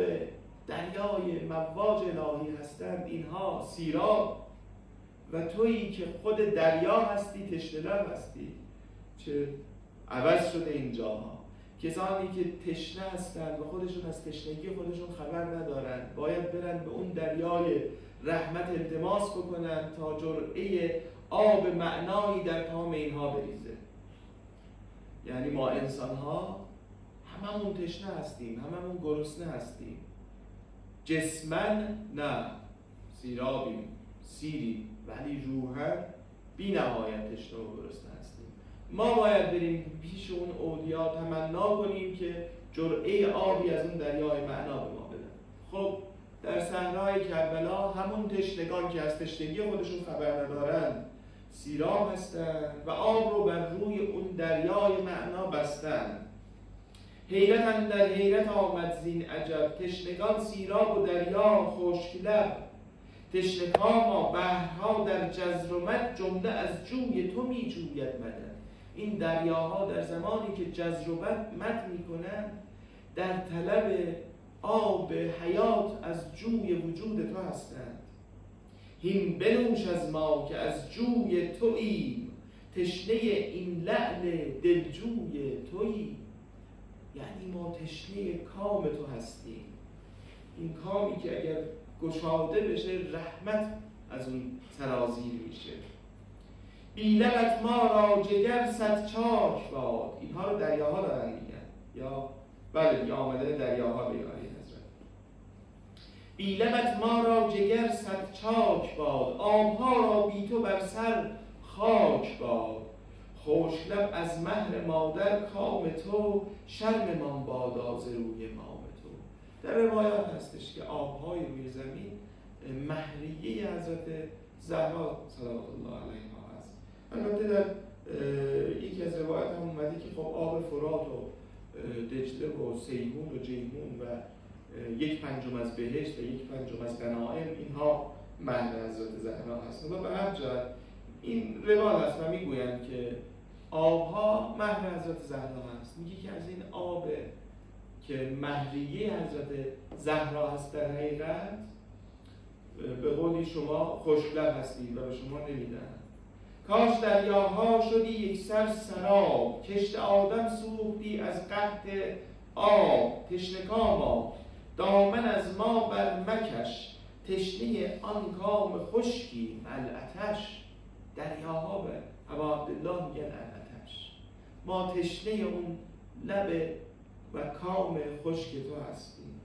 دریای مواج الهی هستند اینها سیراب. و تویی که خود دریا هستی تشنه لب هستی. چه عوض شده اینجاها کسانی که تشنه هستند و خودشون از تشنگی خودشون خبر ندارند باید برن به اون دریای رحمت التماس بکنن تا جرعه آب معنایی در کام اینها بریزه. یعنی ما انسان ها هممون تشنه هستیم هممون گرسنه هستیم. جسمن نه سیرابیم سیری ولی روحن بی نهایت تشنه و گرسنه ما باید بریم پیش اون اولیا تمنا کنیم که جرعه آبی از اون دریای معنا به ما بدن. خب در صحرای کربلا همون تشنگان که از تشنگی خودشون خبر ندارند سیراب هستند و آب رو بر روی اون دریای معنا بستند حیرت در حیرت آمد زین عجب. تشنگان سیراب و دریا خشک لب. ما بحرها در جزر و مد جمله از جوی تو می جوید مدد این دریاها در زمانی که و مد می کنند در طلب آب حیات از جوی وجود تو هستند. هین بنوش از ما که از جوی توییم تشنه این لعل دلجوی توییم. یعنی ما تشنه کام تو هستیم. این کامی که اگر گشاده بشه رحمت از اون سرازیر میشه. بیلبت ما را جگر صد چاک باد. اینها رو دریاها دارن میگن. یا بله یا آمده دریاها حضرت. بیلبت ما را جگر صد چاک باد. آبها را بی تو بر سر خاک باد. خوشلب از مهر مادر کام تو شرممان بادا ز روی مام تو. در روایات هستش که آبهای روی زمین مهریه حضرت زهرا صلوات الله علیها هست البته در یکی از روایات هم اومده که خب آب فرات و دجله و سیمون و جیمون و یک پنجم از بهشت و یک پنجم از غنائم اینها مهر حضرت زهرا هست و به هر جهت این روایت هست و می‌گویند که آبها مهر حضرت زهرا هست. میگه که از این آب که مهریه حضرت زهرا هست در حقیقت به قولی شما خوشلب هستید و به شما نمیدن کاش دریاها شدی یک سر سراب کشت آدم سوختی از قحط آب. تشنکاما دامن از ما بر مکش. تشنه آن کام خشکی الاتش دریاها به ابا عبدالله میگن ما تشنه اون لب و کام خشک تو هستیم.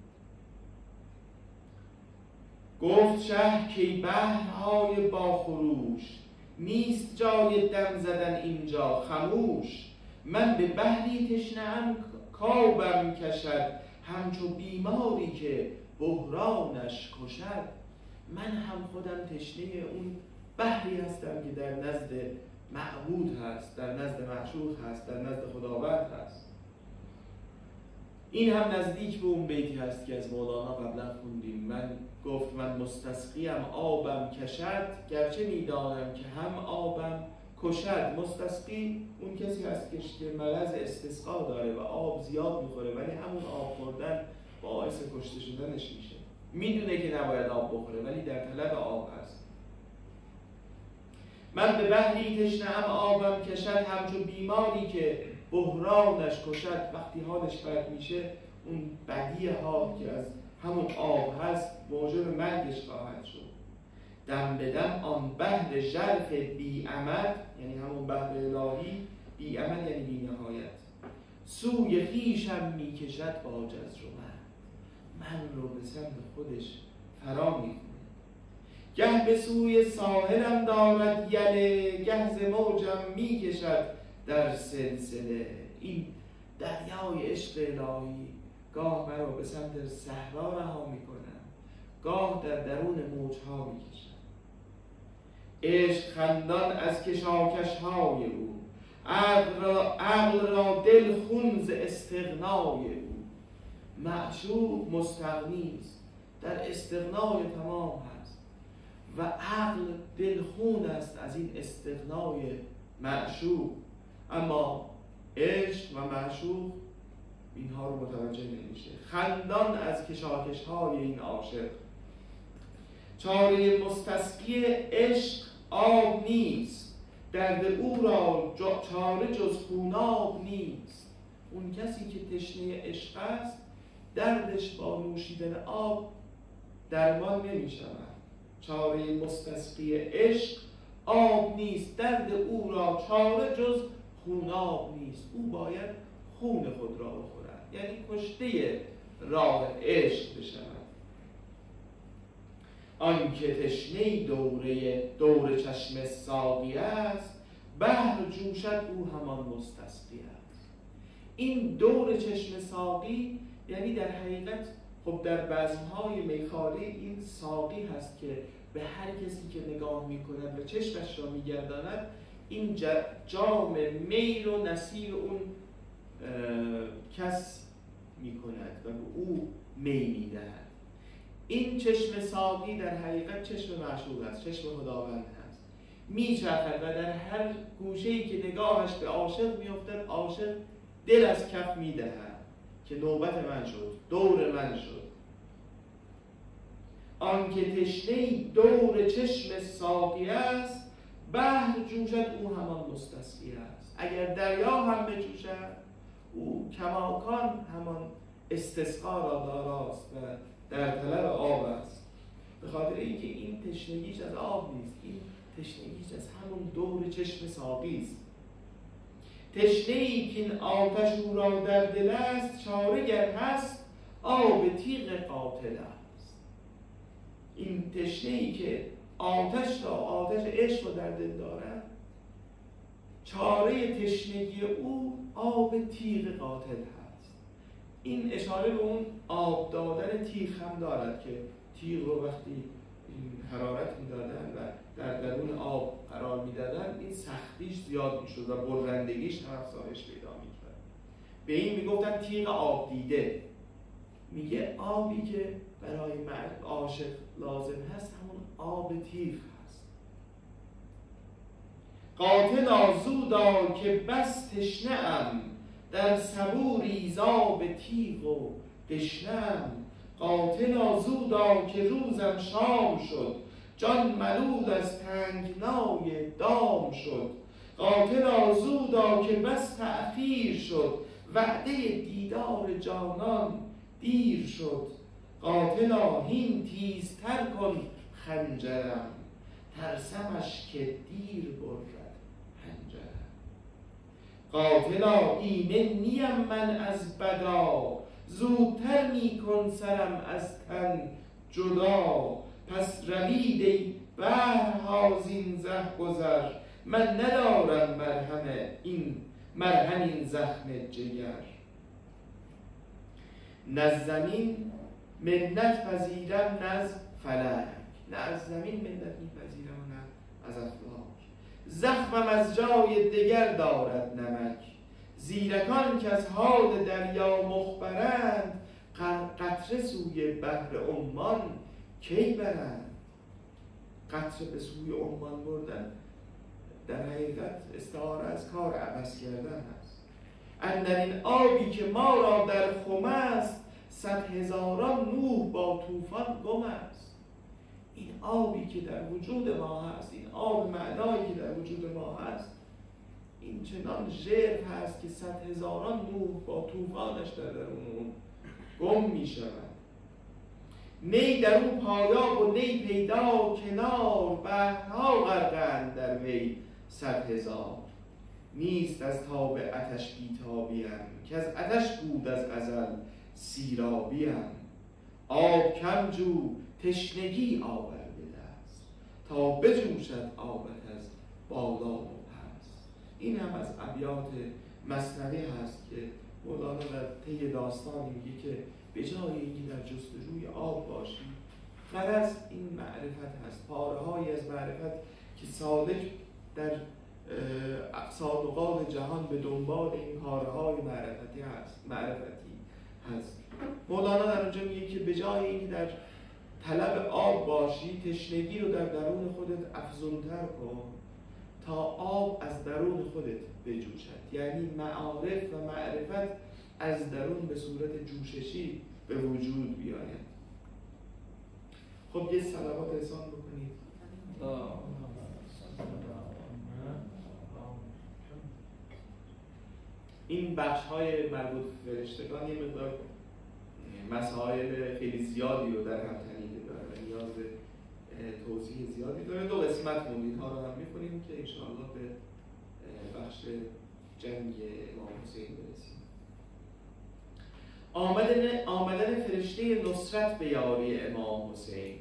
گفت شه کی بحرهای با خروش نیست جای دم زدن اینجا خموش من به بحری تشنه کابم کشد همچو بیماری که بحرانش کشد. من هم خودم تشنه اون بحری هستم که در نزد معبود هست در نزد معشوق هست در نزد خداوند هست. این هم نزدیک به اون بیتی هست که از مولانا قبلا خوندیم. من گفت من مستسقیم آبم کشد. گرچه می‌دانم که هم آبم کشد. مستسقی اون کسی هست که مرض استسقا داره و آب زیاد می‌خوره ولی همون آب خوردن باعث کشته شدنش میشه. می‌دونه که نباید آب بخوره ولی در طلب آب هست. من به بحری تشنه ام آبم کشد. همچون بیماری که بحرانش کشد وقتی حالش بد میشه اون بدی حال که از همون آب هست موجب مرگش خواهد شد. دم به دم آن بحر بی عمد یعنی همون بحر الهی بی عمد یعنی بی نهایت سوی خیشم می‌کشد با جزر و من من رو به سمت خودش فرا می‌کنه گه گه به سوی ساحلم دارد یله گه ز موجم می‌کشد در سلسله. این دریای عشق الهی گاه مرا به سمت صحرا رها می‌کنم گاه در درون موجها می‌کشم عشق خندان از کشاکش های او. عقل را, عقل را دل خون ز استغنای او. معشوق مستغنی است. در استغنای تمام هست. و عقل دلخون است از این استغنای معشوق. اما عشق و معشوق اینها رو متوجه نمیشه. خندان از کشاکش های این عاشق. چاره مستسقی عشق آب نیست. درد او را چاره جز خوناب نیست. اون کسی که تشنه عشق است دردش با نوشیدن آب درمان نمی شود چاره مستسقی عشق آب نیست. درد او را چاره جز خوناب نیست. او باید خون خود را یعنی کشته راه عشق بشود. آنکه تشنه دوره دور چشم ساقی است بحر جوشد او همان مستسقی است. این دور چشم ساقی یعنی در حقیقت خب در بزمهای میخاری این ساقی هست که به هر کسی که نگاه می‌کند و چشمش را میگرداند این جام میل و نصیر اون کس می‌کند و به او می این چشم ساقی در حقیقت چشم معشوق است چشم خداوند هست. میچرخد و در هر گوشه ای که نگاهش به عاشق میافتد عاشق دل از کف می‌دهد که نوبت من شد دور من شد. آنکه تشنه دور چشم ساقی است بحر جوشد او همان مستسقی است. اگر دریا هم بجوشد او کماکان همان استسقا را داراست و در طلب آب است. به خاطر اینکه این تشنگیش از آب نیست این تشنگیش از همون دور چشم ساقی است. تشنه ای که این آتش او را در دل است چاره هست آب تیغ قاتل است. این تشنه ای که آتش را آتش عشق را در دل دارد چاره تشنگی او آب تیغ قاتل هست. این اشاره به اون آب دادن تیغ هم دارد که تیغ رو وقتی حرارت می‌دادن و در درون آب قرار می‌دادن این سختیش زیاد می‌شد و برندگیش هم افزایش پیدا می‌کرد. به این می‌گفتن تیغ آب دیده. میگه آبی که برای مرد عاشق لازم هست همون آب تیغ قاتل آزودا که بس تشنه ام در صبوری زاب تیغ و دشنم قاتل آزودا که روزم شام شد. جان ملول از تنگنای دام شد. قاتل آزودا که بس تأخیر شد. وعده دیدار جانان دیر شد. قاتلا هین تیزتر کن خنجرم. ترسمش که دیر برد. قاتلا ایمن نیم من از بدا. زودتر می کن سرم از تن جدا. پس روید ای بهرها زین زه گذر. من ندارم مرهم این مرهم این زخم جگر. نه زمین منت پذیرم نه از فلک. نه از زمین منت میپذیرم نه از زخمم از جای دگر دارد نمک. زیرکان که از حال دریا مخبرند قطره سوی بحر عمان کی برند؟ قطره به سوی عمان بردن. در حقیقت استعاره از کار عوض کردن هست. اندر این آبی که ما را در خم است صد هزاران نوح با طوفان گم است. این آبی که در وجود ما هست این آب معنایی که در وجود ما هست این چنان ژرف هست که صد هزاران نوح با طوفانش در درون گم می شود نی در او پایاب و نی پیدا کنار بحرها غرقند در وی صد هزار. نیست از تاب اتش بیتابیم که از اتش بود از ازل سیرابیم. آب کم تشنگی آورده است تا بجوشد آبت از بالا و پس. این هم از ابیات مصنوی هست که مولانا در طی داستانی میگه که به جای اینکه در جستجوی آب باشی از این معرفت هست. پاره از معرفت که سالک در صادقات جهان به دنبال این کارهای معرفتی هست معرفتی هست. مولانا در اونجا میگه که به جای اینکه در طلب آب باشی تشنگی رو در درون خودت افزونتر کن تا آب از درون خودت بجوشد. یعنی معارف و معرفت از درون به صورت جوششی به وجود بیاید. خب یه سلامات احسان بکنید. این بخش های مربوط فرشتگان یه مقدار مسائل خیلی زیادی رو در هم تنیده داره. نیاز به توضیح زیادی داره. دو قسمت موند ها رو هم می‌کنیم که انشاءالله به بخش جنگ امام حسین برسیم. آمدن, آمدن فرشته نصرت به یاری امام حسین.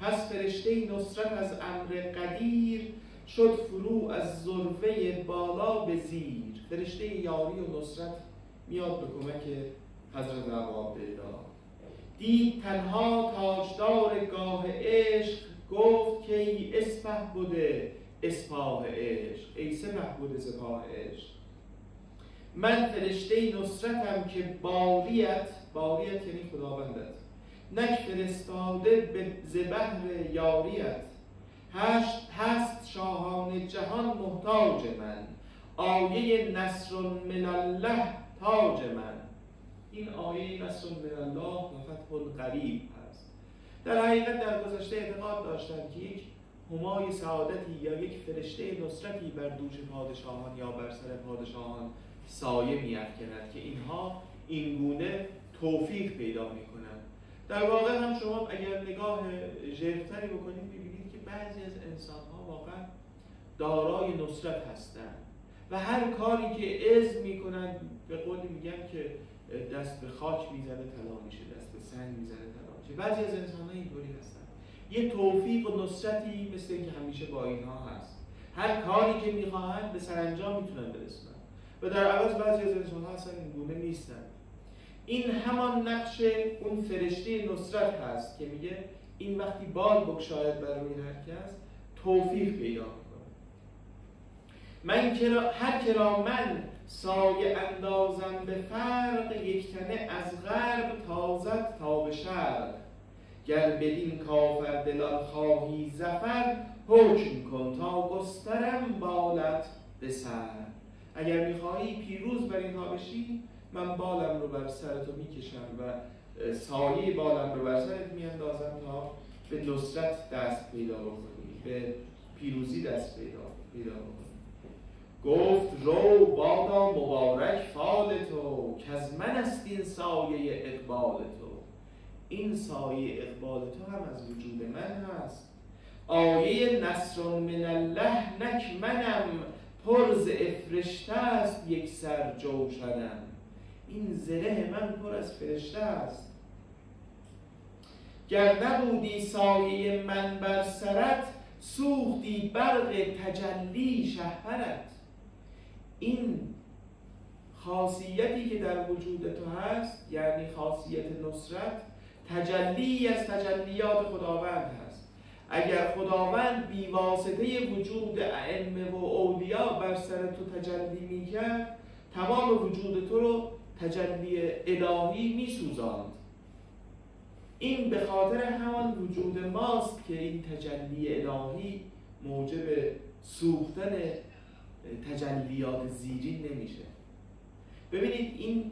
پس فرشته نصرت از امر قدیر شد فرو از ذروه بالا به زیر. فرشته یاری و نصرت میاد به کمک حضرت عبا پیدا. دید تنها تاجدار گاه عشق گفت که ای اسپه بوده اسپاه عشق. ای سپه بوده سپاه عشق. من فرشته نصرتم که باریت باریت یعنی خداوندت. نک فرستاده به زبهر یاریت. هشت هست شاهان جهان محتاج من. آیه نصر من الله تاج من. این آیه نصر من الله و فتح قریب هست. در حقیقت در گذشته اعتقاد داشتن که یک همای سعادتی یا یک فرشته نصرتی بر دوش پادشاهان یا بر سر پادشاهان سایه میافکند که اینها اینگونه توفیق پیدا می‌کنند. در واقع هم شما اگر نگاه ژرفتری بکنید می‌بینید که بعضی از انسانها واقعا دارای نصرت هستند. و هر کاری که از می‌کنن به قولی میگن که دست به خاک می‌زنه طلا میشه. دست به سنگ می‌زنه طلا میشه. بعضی از انسان ها اینطوری هستن. یه توفیق و نصرتی مثل اینکه همیشه با اینها هست. هر کاری که می‌خواهند به سرانجام می‌تونن برسونن. و در عوض بعضی از انسان ها اصلا این گونه نیستن. این همان نقش اون فرشته نصرت هست که میگه این وقتی بال بکشاید برای هر کس توفیق پیدا من کرا هر کرا من سایه اندازم به فرق یک تنه از غرب تازد تا به شرق. گر بدین کافر دلان خواهی زفر حکم کن تا گسترم بالت به سر. اگر می‌خواهی پیروز بر اینها بشی من بالم رو بر سرتو می‌کشم و سایه بالم رو بر سرت میاندازم تا به نصرت دست پیدا بکنی به پیروزی دست پیدا پیدا گفت رو بادا مبارک فال تو که از من است این سایه اقبال تو. این سایه اقبال تو هم از وجود من هست. آیه نصر من الله نک منم پرز افرشته است یک سر جوشنم. این زره من پر از فرشته است. گر نبودی سایه من بر سرت سوختی برق تجلی شهپرت. این خاصیتی که در وجود تو هست یعنی خاصیت نصرت تجلی از تجلیات خداوند هست. اگر خداوند بی واسطه وجود ائمه و اولیا بر سر تو تجلی می‌کرد تمام وجود تو رو تجلی الهی میسوزاند. این به خاطر همان وجود ماست که این تجلی الهی موجب سوختن تجلیات زیرین نمیشه. ببینید این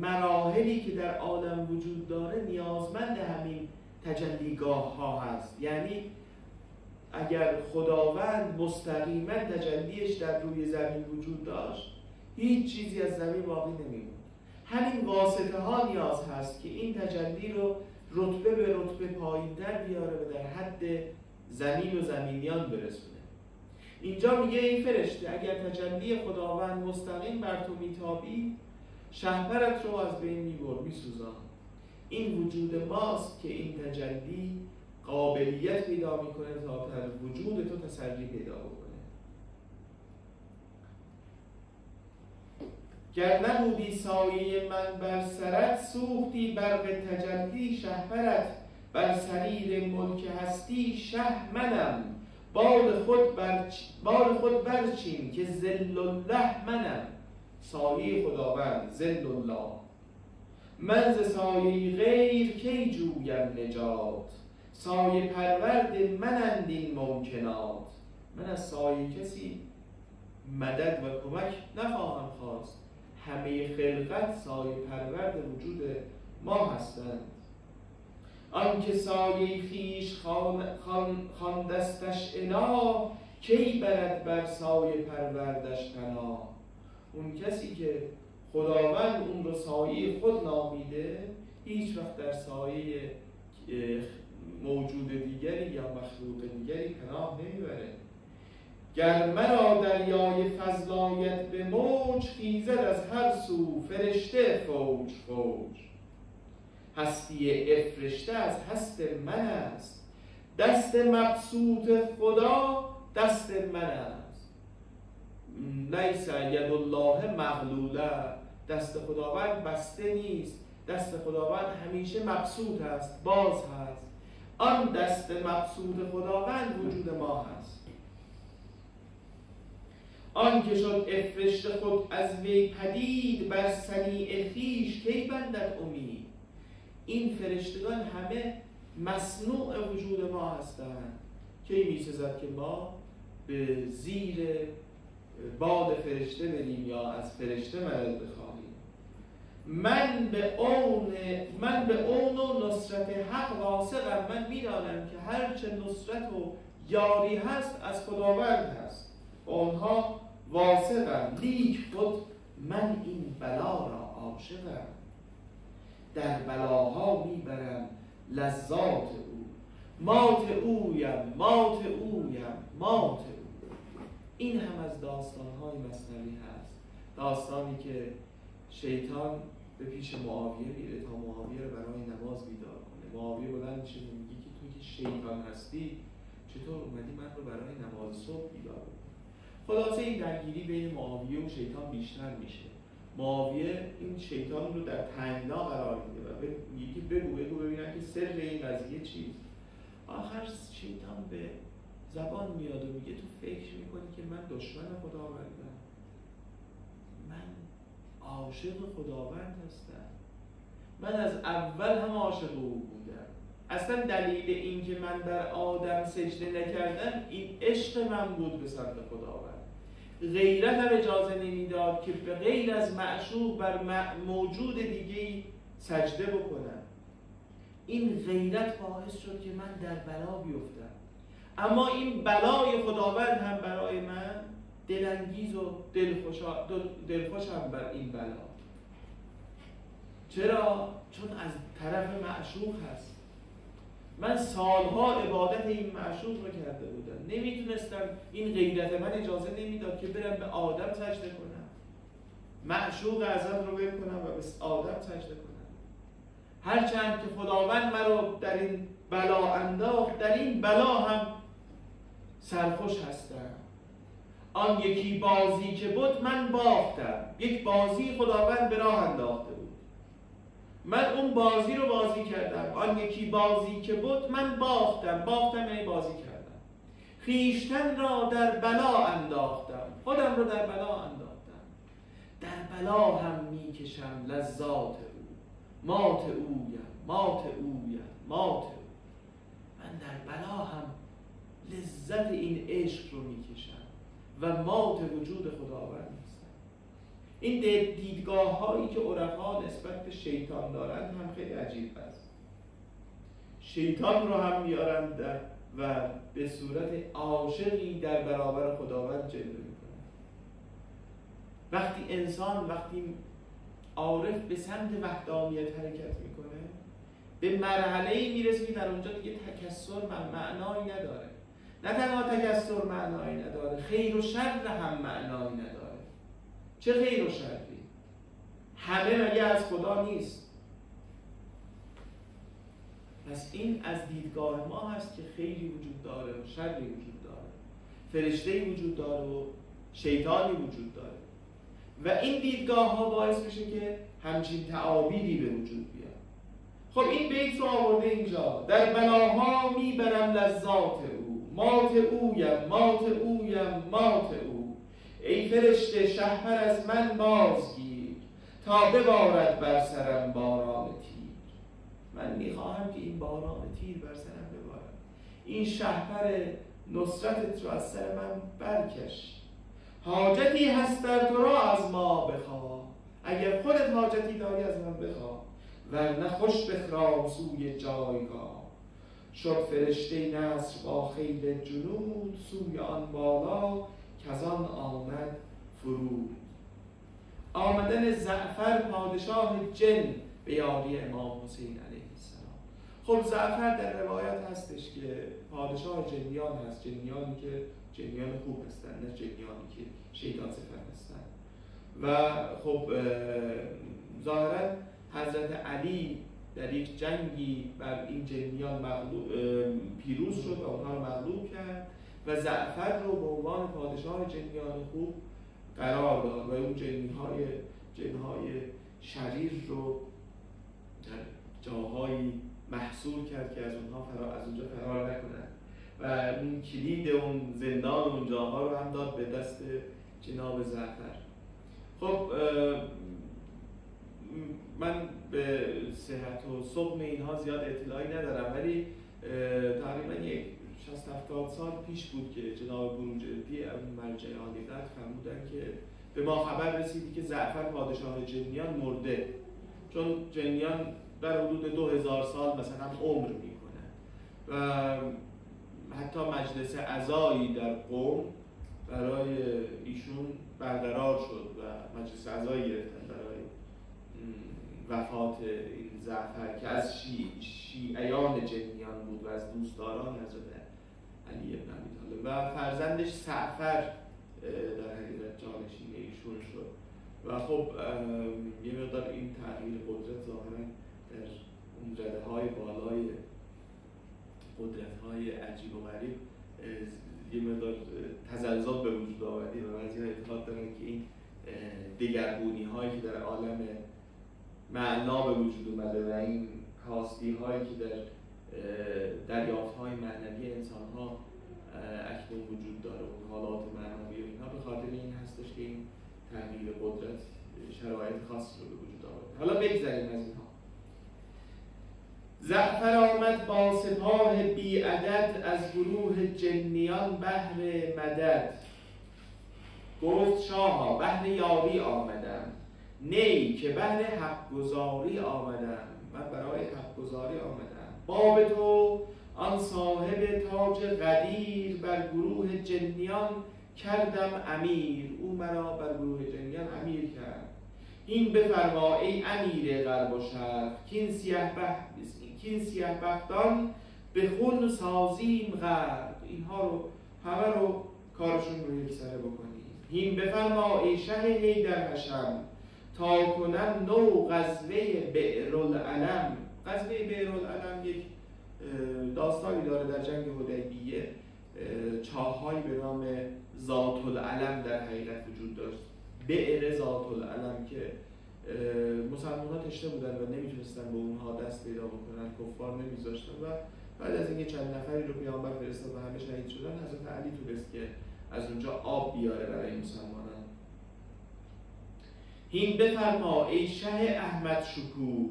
مراحلی که در عالم وجود داره نیازمند همین تجلیگاه ها هست. یعنی اگر خداوند مستقیما تجلیش در روی زمین وجود داشت هیچ چیزی از زمین باقی نمیمون همین واسطه ها نیاز هست که این تجلی رو رتبه به رتبه پایین در بیاره و در حد زمین و زمینیان برسونه. اینجا میگه این فرشته اگر تجلی خداوند مستقیم بر تو میتابی شهپرت رو از بین میبر میسوزان. این وجود ماست که این تجلی قابلیت پیدا می‌کنه تا در وجود تو تسری پیدا بکنه. گر نبودی سایه من بر سرت سوختی برق تجلی شهبرت بر سریر ملک هستی شه منم بال خود بر بال خود برچین که ذل الله منم. سایه خداوند ذل الله من ز سایه غیر کی جویم نجات؟ سایه پرورد منند این ممکنات. من از سایه کسی مدد و کمک نخواهم خواست. همه خلقت سایه پرورد وجود ما هستند. آنکه سایه خیش خواندستش اله کی برد بر سایه پروردش پناه اون کسی که خداوند اون رو سایه خود نامیده هیچ وقت در سایه موجود دیگری یا مخلوق دیگری پناه نمی‌بره. گر مرا دریای فضلایت به موج خیزد از هر سو فرشته فوج فوج. هستی افرشته از هست من است. دست مبسوط خدا دست من است. لیس ید الله مغلوله. دست خداوند بسته نیست. دست خداوند همیشه مبسوط است باز هست. آن دست مبسوط خداوند وجود ما هست. آن که شد افرشت خود از وی پدید بر سنیع خیش کی بندد امید؟ این فرشتگان همه مصنوع وجود ما هستند. کی میسزد که ما به زیر باد فرشته بریم یا از فرشته مدد بخواهیم من به اون من به اون و نصرت حق واثقم. من می‌دانم که هرچه نصرت و یاری هست از خداوند هست. آنها واثقم لیک خود من این بلا را عاشقم. در بلاها می‌برم لذات او. مات اویم مات اویم مات او. این هم از داستانهای مصنوی هست. داستانی که شیطان به پیش معاویه میره تا معاویه رو برای نماز بیدار کنه. معاویه بلند میشه میگه که توی که شیطان هستی چطور اومدی من رو برای نماز صبح بیدار کنی؟ خلاصه این درگیری بین معاویه و شیطان بیشتر میشه. معاویه این شیطان رو در تنگنا قرار میده و که بگو بگو ببینن که سر این قضیه چیست. آخر شیطان به زبان میاد و میگه تو فکر می‌کنی که من دشمن خداوندم. من عاشق خداوند هستم. من از اول هم عاشق او بودم. اصلا دلیل اینکه من در آدم سجده نکردم این عشق من بود به سمت خداوند. غیرت هم اجازه نمی‌داد که به غیر از معشوق بر موجود دیگه سجده بکنم این غیرت باعث شد که من در بلا بیفتم. اما این بلای خداوند هم برای من دلانگیز و دلخوشم بر این بلا. چرا؟ چون از طرف معشوق هست. من سالها عبادت این معشوق رو کرده بودم. نمی‌تونستم این غیرت من اجازه نمی‌داد که برم به آدم سجده کنم. معشوق ازم رو بکنم و به آدم سجده کنم. هرچند که خداوند مرا در این بلا انداخت در این بلا هم سرخوش هستم. آن یکی بازی که بود من باختم. یک بازی خداوند به راه انداخته من اون بازی رو بازی کردم. آن یکی بازی که بود من باختم. باختم یعنی بازی کردم. خیشتن را در بلا انداختم. خودم رو در بلا انداختم. در بلا هم می‌کشم لذات او. مات اویم مات اویم مات او. من در بلا هم لذت این عشق رو می‌کشم و مات وجود خداوند. این دیدگاه هایی که عرفا نسبت به شیطان دارند هم خیلی عجیب است. شیطان رو هم میارن در و به صورت عاشقی در برابر خداوند جلوه می‌کنن وقتی انسان وقتی عارف به سمت وحدانیت حرکت می‌کنه به مرحله ای می‌رسه که در اونجا دیگه تکسر معنایی نداره. نه تنها تکسر معنایی نداره خیر و شر هم معنایی نداره. چه خیر و شری همه مگه از خدا نیست؟ پس این از دیدگاه ما هست که خیلی وجود داره و شری وجود داره. فرشته وجود داره و شیطانی وجود داره. و این دیدگاه ها باعث میشه که همچین تعابیری به وجود بیاد. خب این بیت رو آورده اینجا. در بلاها می‌برم لذات او. مات اویم مات اویم مات او ای فرشته شهپر از من بازگیر تا ببارد بر سرم باران تیر. من می‌خواهم که این باران تیر بر سرم ببارد. این شهپر نصرتت رو از سر من برکش. حاجتی هست در تو را از ما بخواه. اگر خودت حاجتی داری از من بخواه. ورنه خوش بخرام سوی جایگاه. شد فرشته نصر با خیل جنود سوی آن بالا. کزان آمد فرود آمدن زعفر پادشاه جن به یاری امام حسین علیه السلام. خب زعفر در روایت هستش که پادشاه جنیان هست. جنیانی که جنیان خوب هستن نه جنیانی که شیطان صفت هستن. و خب ظاهرا حضرت علی در یک جنگی بر این جنیان پیروز شد و اونها رو مغلوب کرد. و زعفر رو به عنوان پادشاه جنیان خوب قرار داد و اون جنیهای جنهای شریر رو در جاهایی محصول کرد که از اونها فرار از اونجا فرار نکنند. و اون کلید اون زندان اون جاها رو هم داد به دست جناب زعفر. خب من به صحت و صبح اینها زیاد اطلاعی ندارم ولی تقریبا یک 60 70 سال پیش بود که جناب بروجردی مرجع عالیدت فرمودن که به ما خبر رسیدی که زعفر پادشاه جنیان مرده. چون جنیان در حدود دو هزار سال مثلا عمر می‌کنه. و حتی مجلس عزایی در قوم برای ایشون برقرار شد و مجلس عزایی گرفتن برای وفات این زعفر که از شی... شیعیان جنیان بود و از دوستداران حضرت علی ابن و فرزندش سعفر در حقیقت جانشین ایشون شد. و خب یه مقدار این تغییر قدرت ظاهرا در اون رده های بالای قدرت های عجیب و غریب یه مقدار تزلزل به وجود آوردی و بعضی اعتقاد دارن که این دگرگونی هایی که در عالم معنا به وجود اومده و این کاستی هایی که در دریافت های معنوی انسان ها اکنون وجود داره. و حالات معنوی و اینها به خاطر این هستش که این تغییر قدرت شرایط خاص رو به وجود آورده. حالا بگذاریم از اینها. زعفر آمد با سپاه بی عدد از گروه جنیان بهر مدد. گفت شاها بهر یاری آمدم. نی که بهر حق گذاری آمدم. من برای حق گذاری آمدم. باب تو آن صاحب تاج قدیر بر گروه جنیان کردم امیر. او مرا بر گروه جنیان امیر کرد. این بفرما ای امیر غرب و شرق کین سیه کین سیه بختان به خون سازیم غرب. اینها رو همه رو کارشون رو یک سره بکنیم. هین بفرما ای شه در حشم تا کنم نو غزوه بعرالعلم. غزوه بعرالعلم یک داستانی داره در جنگ حدیبیه. چاههایی به نام ذات العلم در حقیقت وجود داشت. بعر ذات العلم که مسلمان تشنه بودن و نمی‌تونستن به اونها دست پیدا بکنن کفار نمیذاشتن و بعد از اینکه چند نفری رو پیامبر فرستاد و همه شهید شدن حضرت علی تونست که از اونجا آب بیاره برای مسلمانان. هین بفرما ای شه احمد شکوه.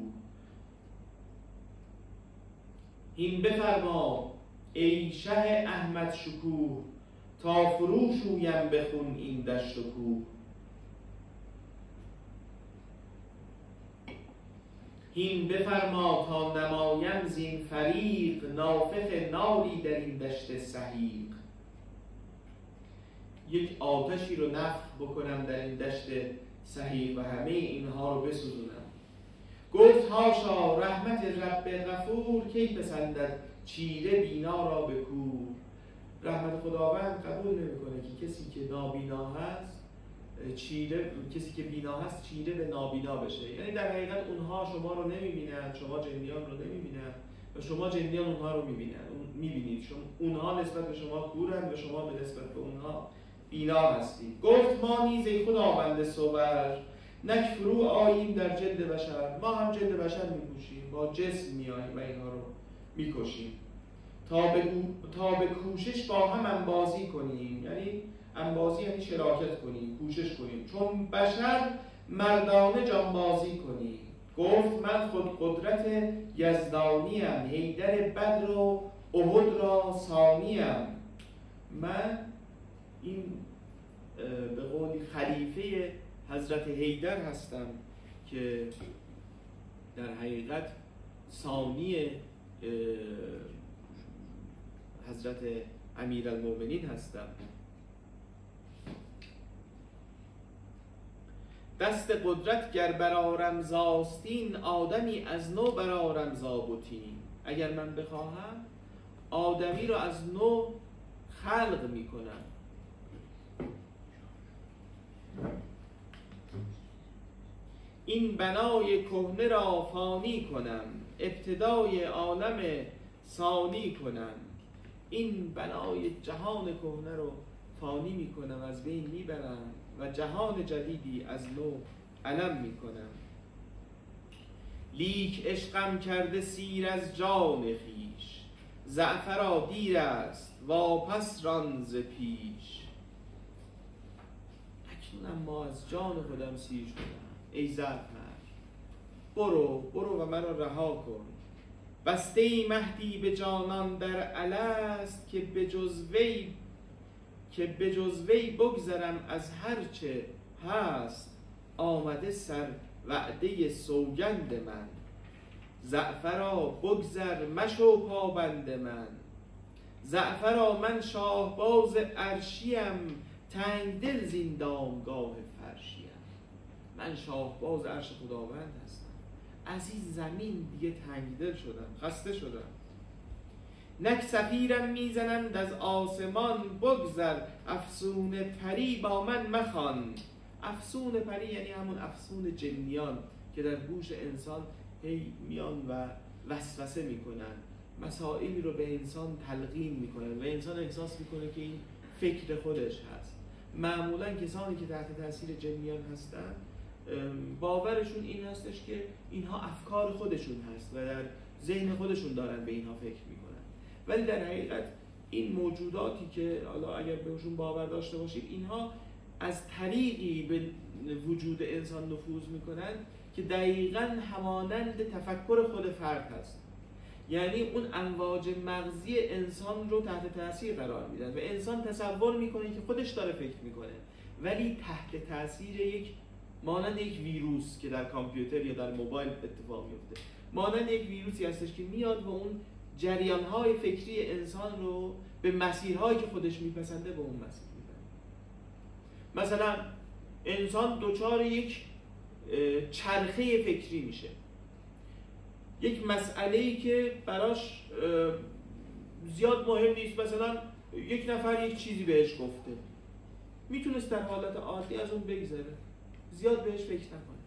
هین بفرما ای شه احمد شکوه تا فرو شویم بخون این دشت و کوه. هین بفرما تا نمایم زین فریق نافخ ناری در این دشت صحیق یک آتشی رو نفخ بکنم در این دشت صحیح و همه اینها رو بسوزونم. گفت هاشا رحمت رب غفور کی پسندد چیره بینا را به کور؟ رحمت خداوند قبول نمی‌کنه که کسی که نابینا هست چیره کسی که بینا هست چیره به نابینا بشه. یعنی در حقیقت اونها شما رو نمی‌بینن شما جنیان رو نمی‌بینن و شما جنیان اونها رو می‌بینن می‌بینید. شما اونها نسبت به شما کورن و شما به نسبت به اونها بینا هستید. گفت ما نیز ای خداوند صور. نک فرو آییم در جلد بشر. ما هم جلد بشر میپوشیم. با جسم میاییم و اینها رو می‌کشیم. تا به, تا به کوشش با هم انبازی کنیم. یعنی انبازی یعنی شراکت کنیم کوشش کنیم. چون بشر مردانه جانبازی کنیم. گفت من خود قدرت یزدانیم. حیدر بدر و احد را ثانیم من این به قولی خلیفه حضرت حیدر هستم که در حقیقت ثانی حضرت امیر المومنین هستم. دست قدرت گر برارم زاستین آدمی از نو برارم زابوتین اگر من بخواهم آدمی رو از نو خلق می‌کنم. این بنای کهنه را فانی کنم ابتدای عالم ثانی کنم. این بنای جهان کهنه رو فانی می‌کنم از بین می‌برم و جهان جدیدی از نو علم می‌کنم. لیک عشقم کرده سیر از جان خیش زعفرا دیر است واپس ران ز پیش. اکنون ما از جان خودم سیر شدم. ای زعفر برو برو و مرا رها کن. بسته ای مهدی به جانان در است که به جز وی که به جز وی بگذرم از هرچه هست. آمده سر وعده سوگند من. زعفرا بگذر مشو پابند من. زعفرا من شاهباز ارشیم تنگ دل زین دامگاه من شاهباز عرش خداوند هستم. از این زمین دیگه تنگ دل شدم خسته شدم. نک سفیرم می‌زنند از آسمان بگذر افسون پری با من مخوان. افسون پری یعنی همون افسون جنیان که در گوش انسان هی میان و وسوسه می‌کنن. مسائلی رو به انسان تلقین می‌کنن و انسان احساس می‌کنه که این فکر خودش هست. معمولا کسانی که تحت تاثیر جنیان هستن باورشون این هستش که اینها افکار خودشون هست و در ذهن خودشون دارن به اینها فکر می‌کنن. ولی در حقیقت این موجوداتی که حالا اگر بهشون باور داشته باشید اینها از طریقی به وجود انسان نفوذ می‌کنن که دقیقا همانند تفکر خود فرد هست. یعنی اون امواج مغزی انسان رو تحت تاثیر قرار میدن و انسان تصور می‌کنه که خودش داره فکر می‌کنه ولی تحت تاثیر یک مانند یک ویروس که در کامپیوتر یا در موبایل اتفاق میفته مانند یک ویروسی هستش که میاد و اون جریانهای فکری انسان رو به مسیرهایی که خودش میپسنده به اون مسیر می‌بره. مثلا انسان دچار یک چرخه فکری میشه. یک مسئله ای که براش زیاد مهم نیست. مثلا یک نفر یک چیزی بهش گفته. می‌تونست در حالت عادی از اون بگذره. زیاد بهش فکر نکنه.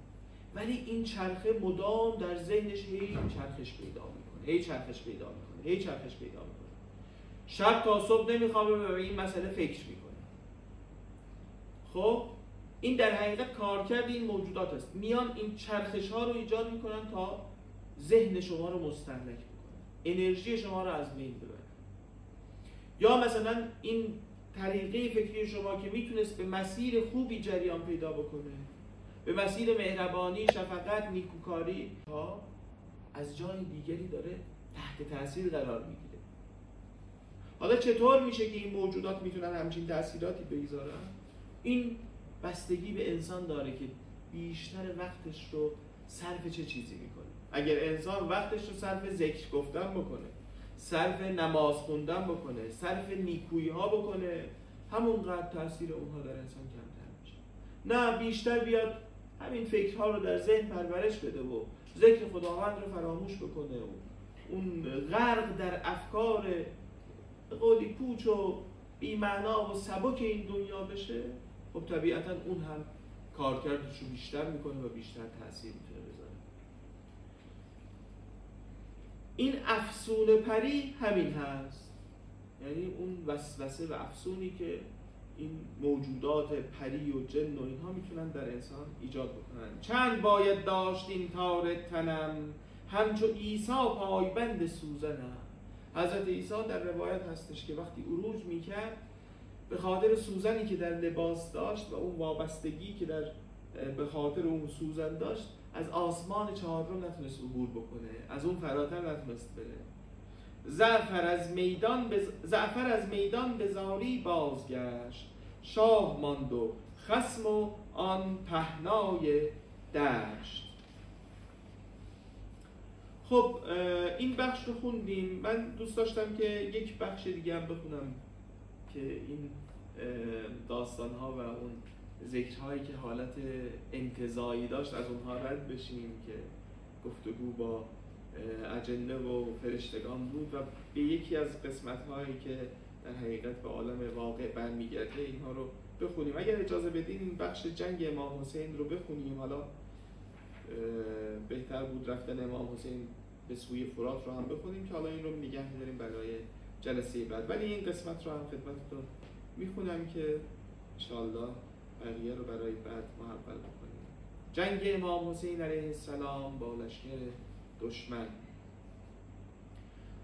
ولی این چرخه مدام در ذهنش هی چرخش پیدا می‌کنه هی چرخش پیدا می‌کنه هی چرخش پیدا می‌کنه. شب تا صبح نمیخوابه به این مسئله فکر می‌کنه. خب؟ این در حقیقت کارکرد این موجودات است. میان این چرخش ها رو ایجاد می‌کنن تا ذهن شما رو مستهلک بکنن انرژی شما رو از بین ببرن یا مثلا این طریقه فکری شما که می‌تونست به مسیر خوبی جریان پیدا بکنه به مسیر مهربانی شفقت نیکوکاری ها از جای دیگری داره تحت تاثیر قرار می‌گیره. حالا چطور میشه که این موجودات می‌تونن همچین تاثیراتی بگذارن؟ این بستگی به انسان داره که بیشتر وقتش رو صرف چه چیزی می‌کنه؟ اگر انسان وقتش رو صرف ذکر گفتن بکنه صرف نماز خوندن بکنه صرف نیکویی ها بکنه همونقدر تاثیر اونها در انسان کمتر میشه. نه بیشتر بیاد همین فکرها رو در ذهن پرورش بده و ذکر خداوند رو فراموش بکنه و اون غرق در افکار قولی پوچ و بیمعنا و سبک این دنیا بشه خب طبیعتا اون هم کارکردش رو بیشتر می‌کنه و بیشتر تاثیر می‌تونه بذاره. این افسون پری همین هست. یعنی اون وسوسه و افسونی که این موجودات پری و جن و اینها می‌تونن در انسان ایجاد بکنن. چند باید داشت این تار تنم؟ همچو عیسی پایبند سوزنم. حضرت عیسی در روایت هستش که وقتی عروج می‌کرد به خاطر سوزنی که در لباس داشت و اون وابستگی که در به خاطر اون سوزن داشت از آسمان چهار رو نتونست عبور بکنه. از اون فراتر نتونست بره. زعفر از میدان به زعفر از میدان به زاری بازگشت. شاه ماند و خسم و آن پهنای دشت. خب این بخش رو خوندیم. من دوست داشتم که یک بخش دیگه هم بخونم که این داستان ها و اون ذکرهایی که حالت انتظایی داشت از اونها رد بشیم که گفتگو با اجنه و فرشتگان بود و به یکی از قسمت هایی که در حقیقت به عالم واقع برمیگرده اینها رو بخونیم. اگر اجازه بدین بخش جنگ امام حسین رو بخونیم. حالا بهتر بود رفتن امام حسین به سوی فرات رو هم بخونیم که حالا این رو نگه میداریم برای جلسه بعد. ولی این قسمت رو هم خدمتتون می‌خونم که انشاءالله بقیه رو برای بعد محول بکنیم. جنگ امام حسین علیه السلام با لشکر دشمن.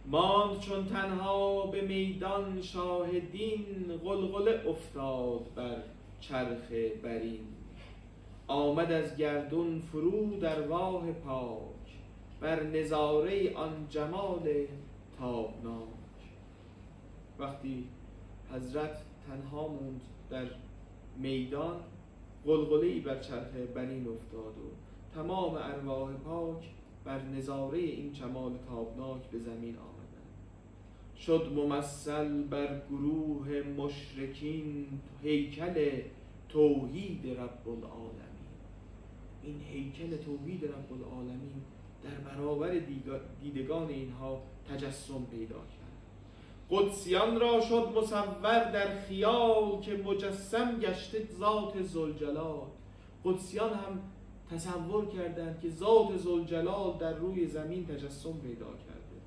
ماند چون تنها به میدان شاهدین غلغله افتاد بر چرخ برین. آمد از گردون فرو در واه پاک بر نظاره آن جمال تابناک. وقتی حضرت تنها موند در میدان غلغله ای بر چرخ بنین افتاد و تمام ارواح پاک بر نظاره این جمال تابناک به زمین آمدند. شد ممثل بر گروه مشرکین هیکل توحید رب العالمین این هیکل توحید رب العالمین در برابر دیدگان اینها تجسم پیدا کرد. قدسیان را شد مصور در خیال که مجسم گشته ذات زلجلال قدسیان هم تصور کردند که ذات زلجلال در روی زمین تجسم پیدا کرده.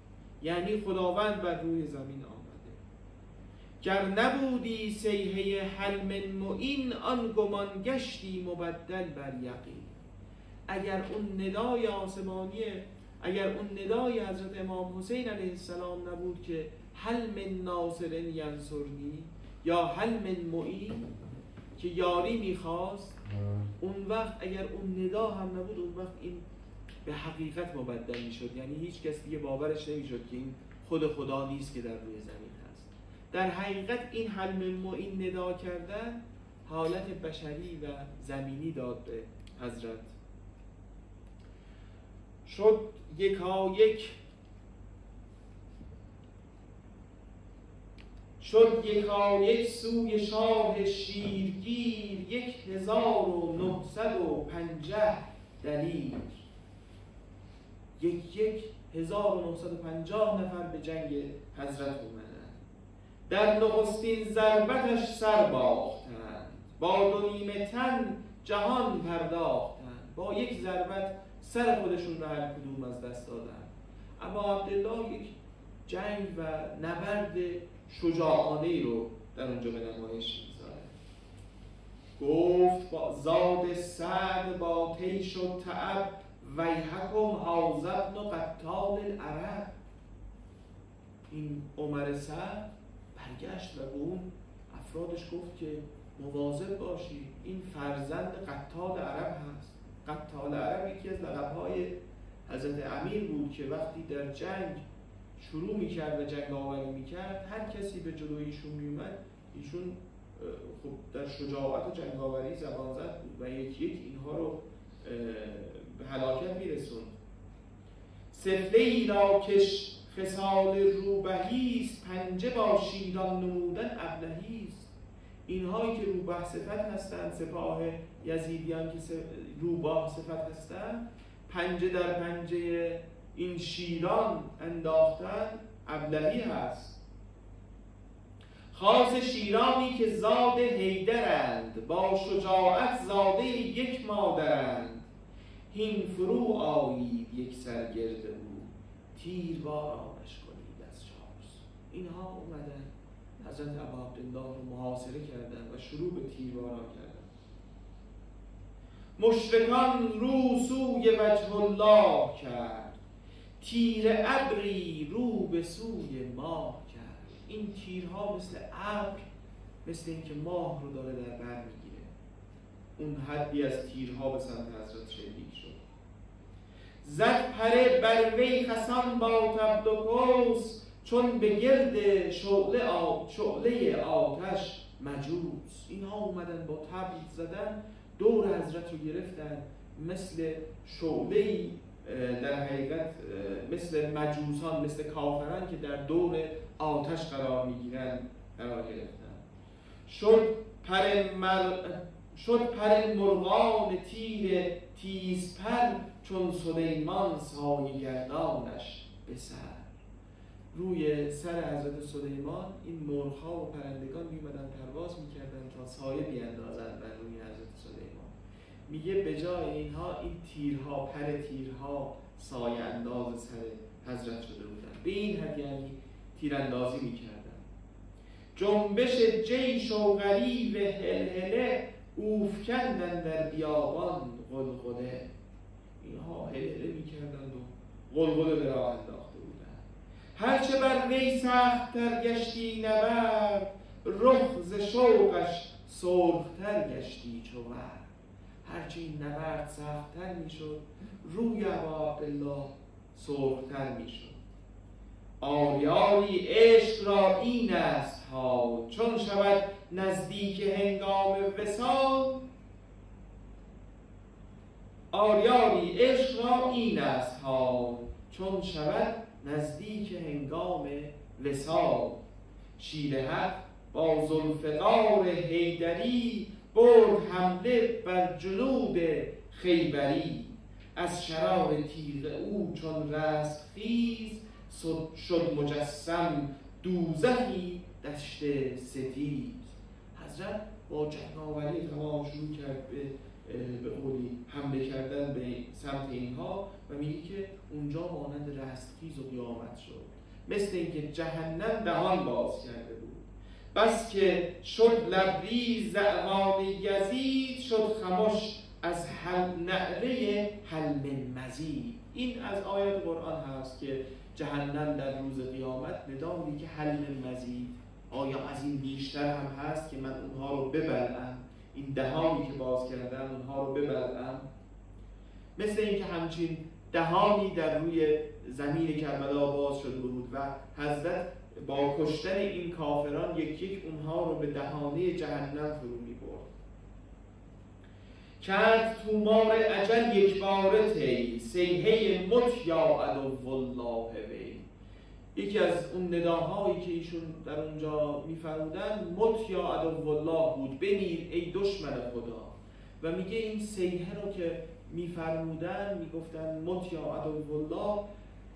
یعنی خداوند بر روی زمین آمده. گر نبودی سیحه حلم معین آن گمان گشتی مبدل بر یقین. اگر اون ندای آسمانی اگر اون ندای حضرت امام حسین علیه السلام نبود که حل من ناصر ینصرنی یا حل من معین که یاری می‌خواست اون وقت اگر اون ندا هم نبود اون وقت این به حقیقت مبدل می‌شد. یعنی هیچ کس دیگه باورش نمی‌شد که این خود خدا نیست که در روی زمین هست. در حقیقت این حل من معین ندا کردن حالت بشری و زمینی داد به حضرت. شد یکا یک شد یکا یک سوی شاه شیرگیر یک هزار و نهصد و پنجه دلیل یک یک هزار و نهصد و پنجاه نفر به جنگ حضرت اومدن در نخستین ضربتش سر باختند. با دو نیمه تن جهان پرداختند. با یک ضربت سر خودشون رو هر کدوم از دست دادن اما عبدالله یک جنگ و نبرد شجاعانه ای رو در اونجا به نمایش می‌ذاره. گفت با زاد سعد با تیش و تعب ویحکم حاضبن و قتال العرب. این عمر سعد برگشت و به اون افرادش گفت که مواظب باشید این فرزند قتال عرب هست. قتال عرب یکی از لقبهای حضرت امیر بود که وقتی در جنگ شروع می‌کرد و جنگ آوری می‌کرد هر کسی به جلوی ایشون میومد ایشون خب در شجاعت و جنگ آوری زبان زد بود و یک یک اینها رو به هلاکت میرسوند. سفله ای را کش خسال روبهیست پنجه با شیران نمودن ابلهیست اینهایی که روبه صفت هستند سپاه یزیدیان که روباه صفت هستند پنجه در پنجه این شیران انداختن ابلهی هست. خاص شیرانی که زاد هیدرند با شجاعت زاده یک مادرند. هین فرو آیید یک سرگرد بود تیروارانش کنید از چارس. اینها اومدن حضرت ابا عبدالله رو محاصره کردن و شروع به تیروارا کردن. مشرکان رو سوی وجه الله کرد. تیر ابری رو به سوی ماه کرد. این تیرها مثل ابر مثل اینکه ماه رو داره در بر می‌گیره. اون حدی از تیرها به سمت حضرت شلیک شد. زد پره بر وی خسان با تبد چون به گرد شعله, شعله آتش مجوز اینها اومدن با تبل زدن دور حضرت رو گرفتن مثل شعله در حقیقت مثل مجوسان مثل کافران که در دور آتش قرار می‌گیرن قرار گرفتن. شد پر مر... شد پر مرغان تیر تیز پر چون سلیمان سایه گردانش به سر. روی سر حضرت سلیمان این مرغها و پرندگان میمدن پرواز می‌کردن تا سایه بیاندازند بر میگه به جای اینها این تیرها پر تیرها سایه انداز سر حضرت شده بودن. به این حد یعنی تیراندازی می‌کردن. جنبش جیش و غریب هلهله اوفکندن در بیابان غلغله. اینها هلهله می‌کردند و غلغله به راه انداخته بودن. هرچه بر وی سخت تر گشتی نبرد رخ ز شوقش سرختر گشتی چو هرچه این نبرد سختتر می‌شد روی ابا عبدالله سرختر می‌شد. آریاری عشق را این است ها چون شود نزدیک هنگام وسال آریاری عشق را این است ها چون شود نزدیک هنگام وسال شیر حق با زلفقار هیدری برد حمله بر جنوب خیبری. از شراب تیغ او چون رست خیز شد مجسم دوزهی دشت ستیز. حضرت با جنگاوری تمام شروع کرد به به قولی حمله کردن به سمت اینها و میگه که اونجا مانند رستخیز و قیامت شد. مثل اینکه جهنم دهان باز کرده بود. بس که شد لبریز زعمان یزید شد خموش از حل نعره حل مزید. این از آیات قرآن هست که جهنم در روز قیامت ندا که حل مزید. آیا از این بیشتر هم هست که من اونها رو ببلم این دهانی که باز کردم اونها رو ببلم مثل اینکه همچین دهانی در روی زمین کربلا باز شده بود و حضرت با کشتن این کافران یک یک اونها رو به دهانه جهنم فرو می برد. کرد تومار عجل یک باره تی سیهه مت یا عدو الله وی. یکی از اون نداهایی که ایشون در اونجا میفرمودن مت یا عدو الله بود بمیر ای دشمن خدا. و میگه این سیهه رو که میفرمودن می‌گفتن مت یا عدو الله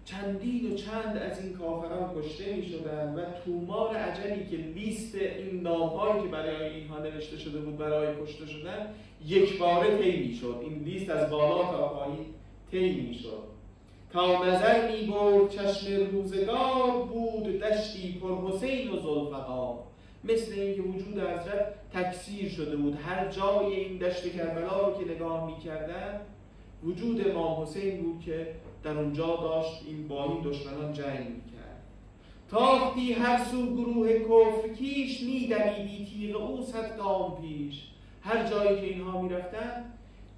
چندین و چند از این کافران کشته می شدن و تومار عجلی که لیست این نامهایی که برای اینها نوشته شده بود برای کشته شدن یک باره طی می شد این لیست از بالا تا پایین طی می شد تا نظر می برد چشم روزگار بود دشتی پر حسین و زلفقار مثل اینکه وجود حضرت تکثیر شده بود. هر جای این دشت کربلا رو که نگاه می کردن وجود امام حسین بود که در اونجا داشت این با این دشمنان جنگ می‌کرد. تاختی هر سو گروه کفر کیش میدمیدی تیغ او صد گام پیش. هر جایی که اینها می‌رفتن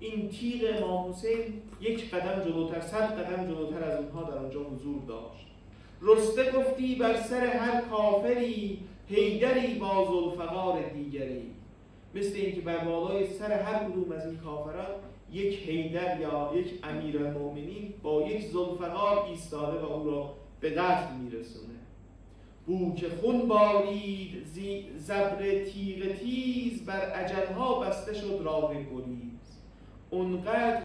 این تیغ امام حسین یک قدم جلوتر صد قدم جلوتر از اونها در اونجا حضور داشت. رسته گفتی بر سر هر کافری هیدری با زلفقار دیگری. مثل اینکه بر بالای سر هر کدوم از این کافران یک حیدر یا یک امیر المؤمنین با یک زلفقار ایستاده و او را به قتل میرسونه. بو که خون بارید زبر تیغ تیز بر عجلها بسته شد راه گریز. اونقدر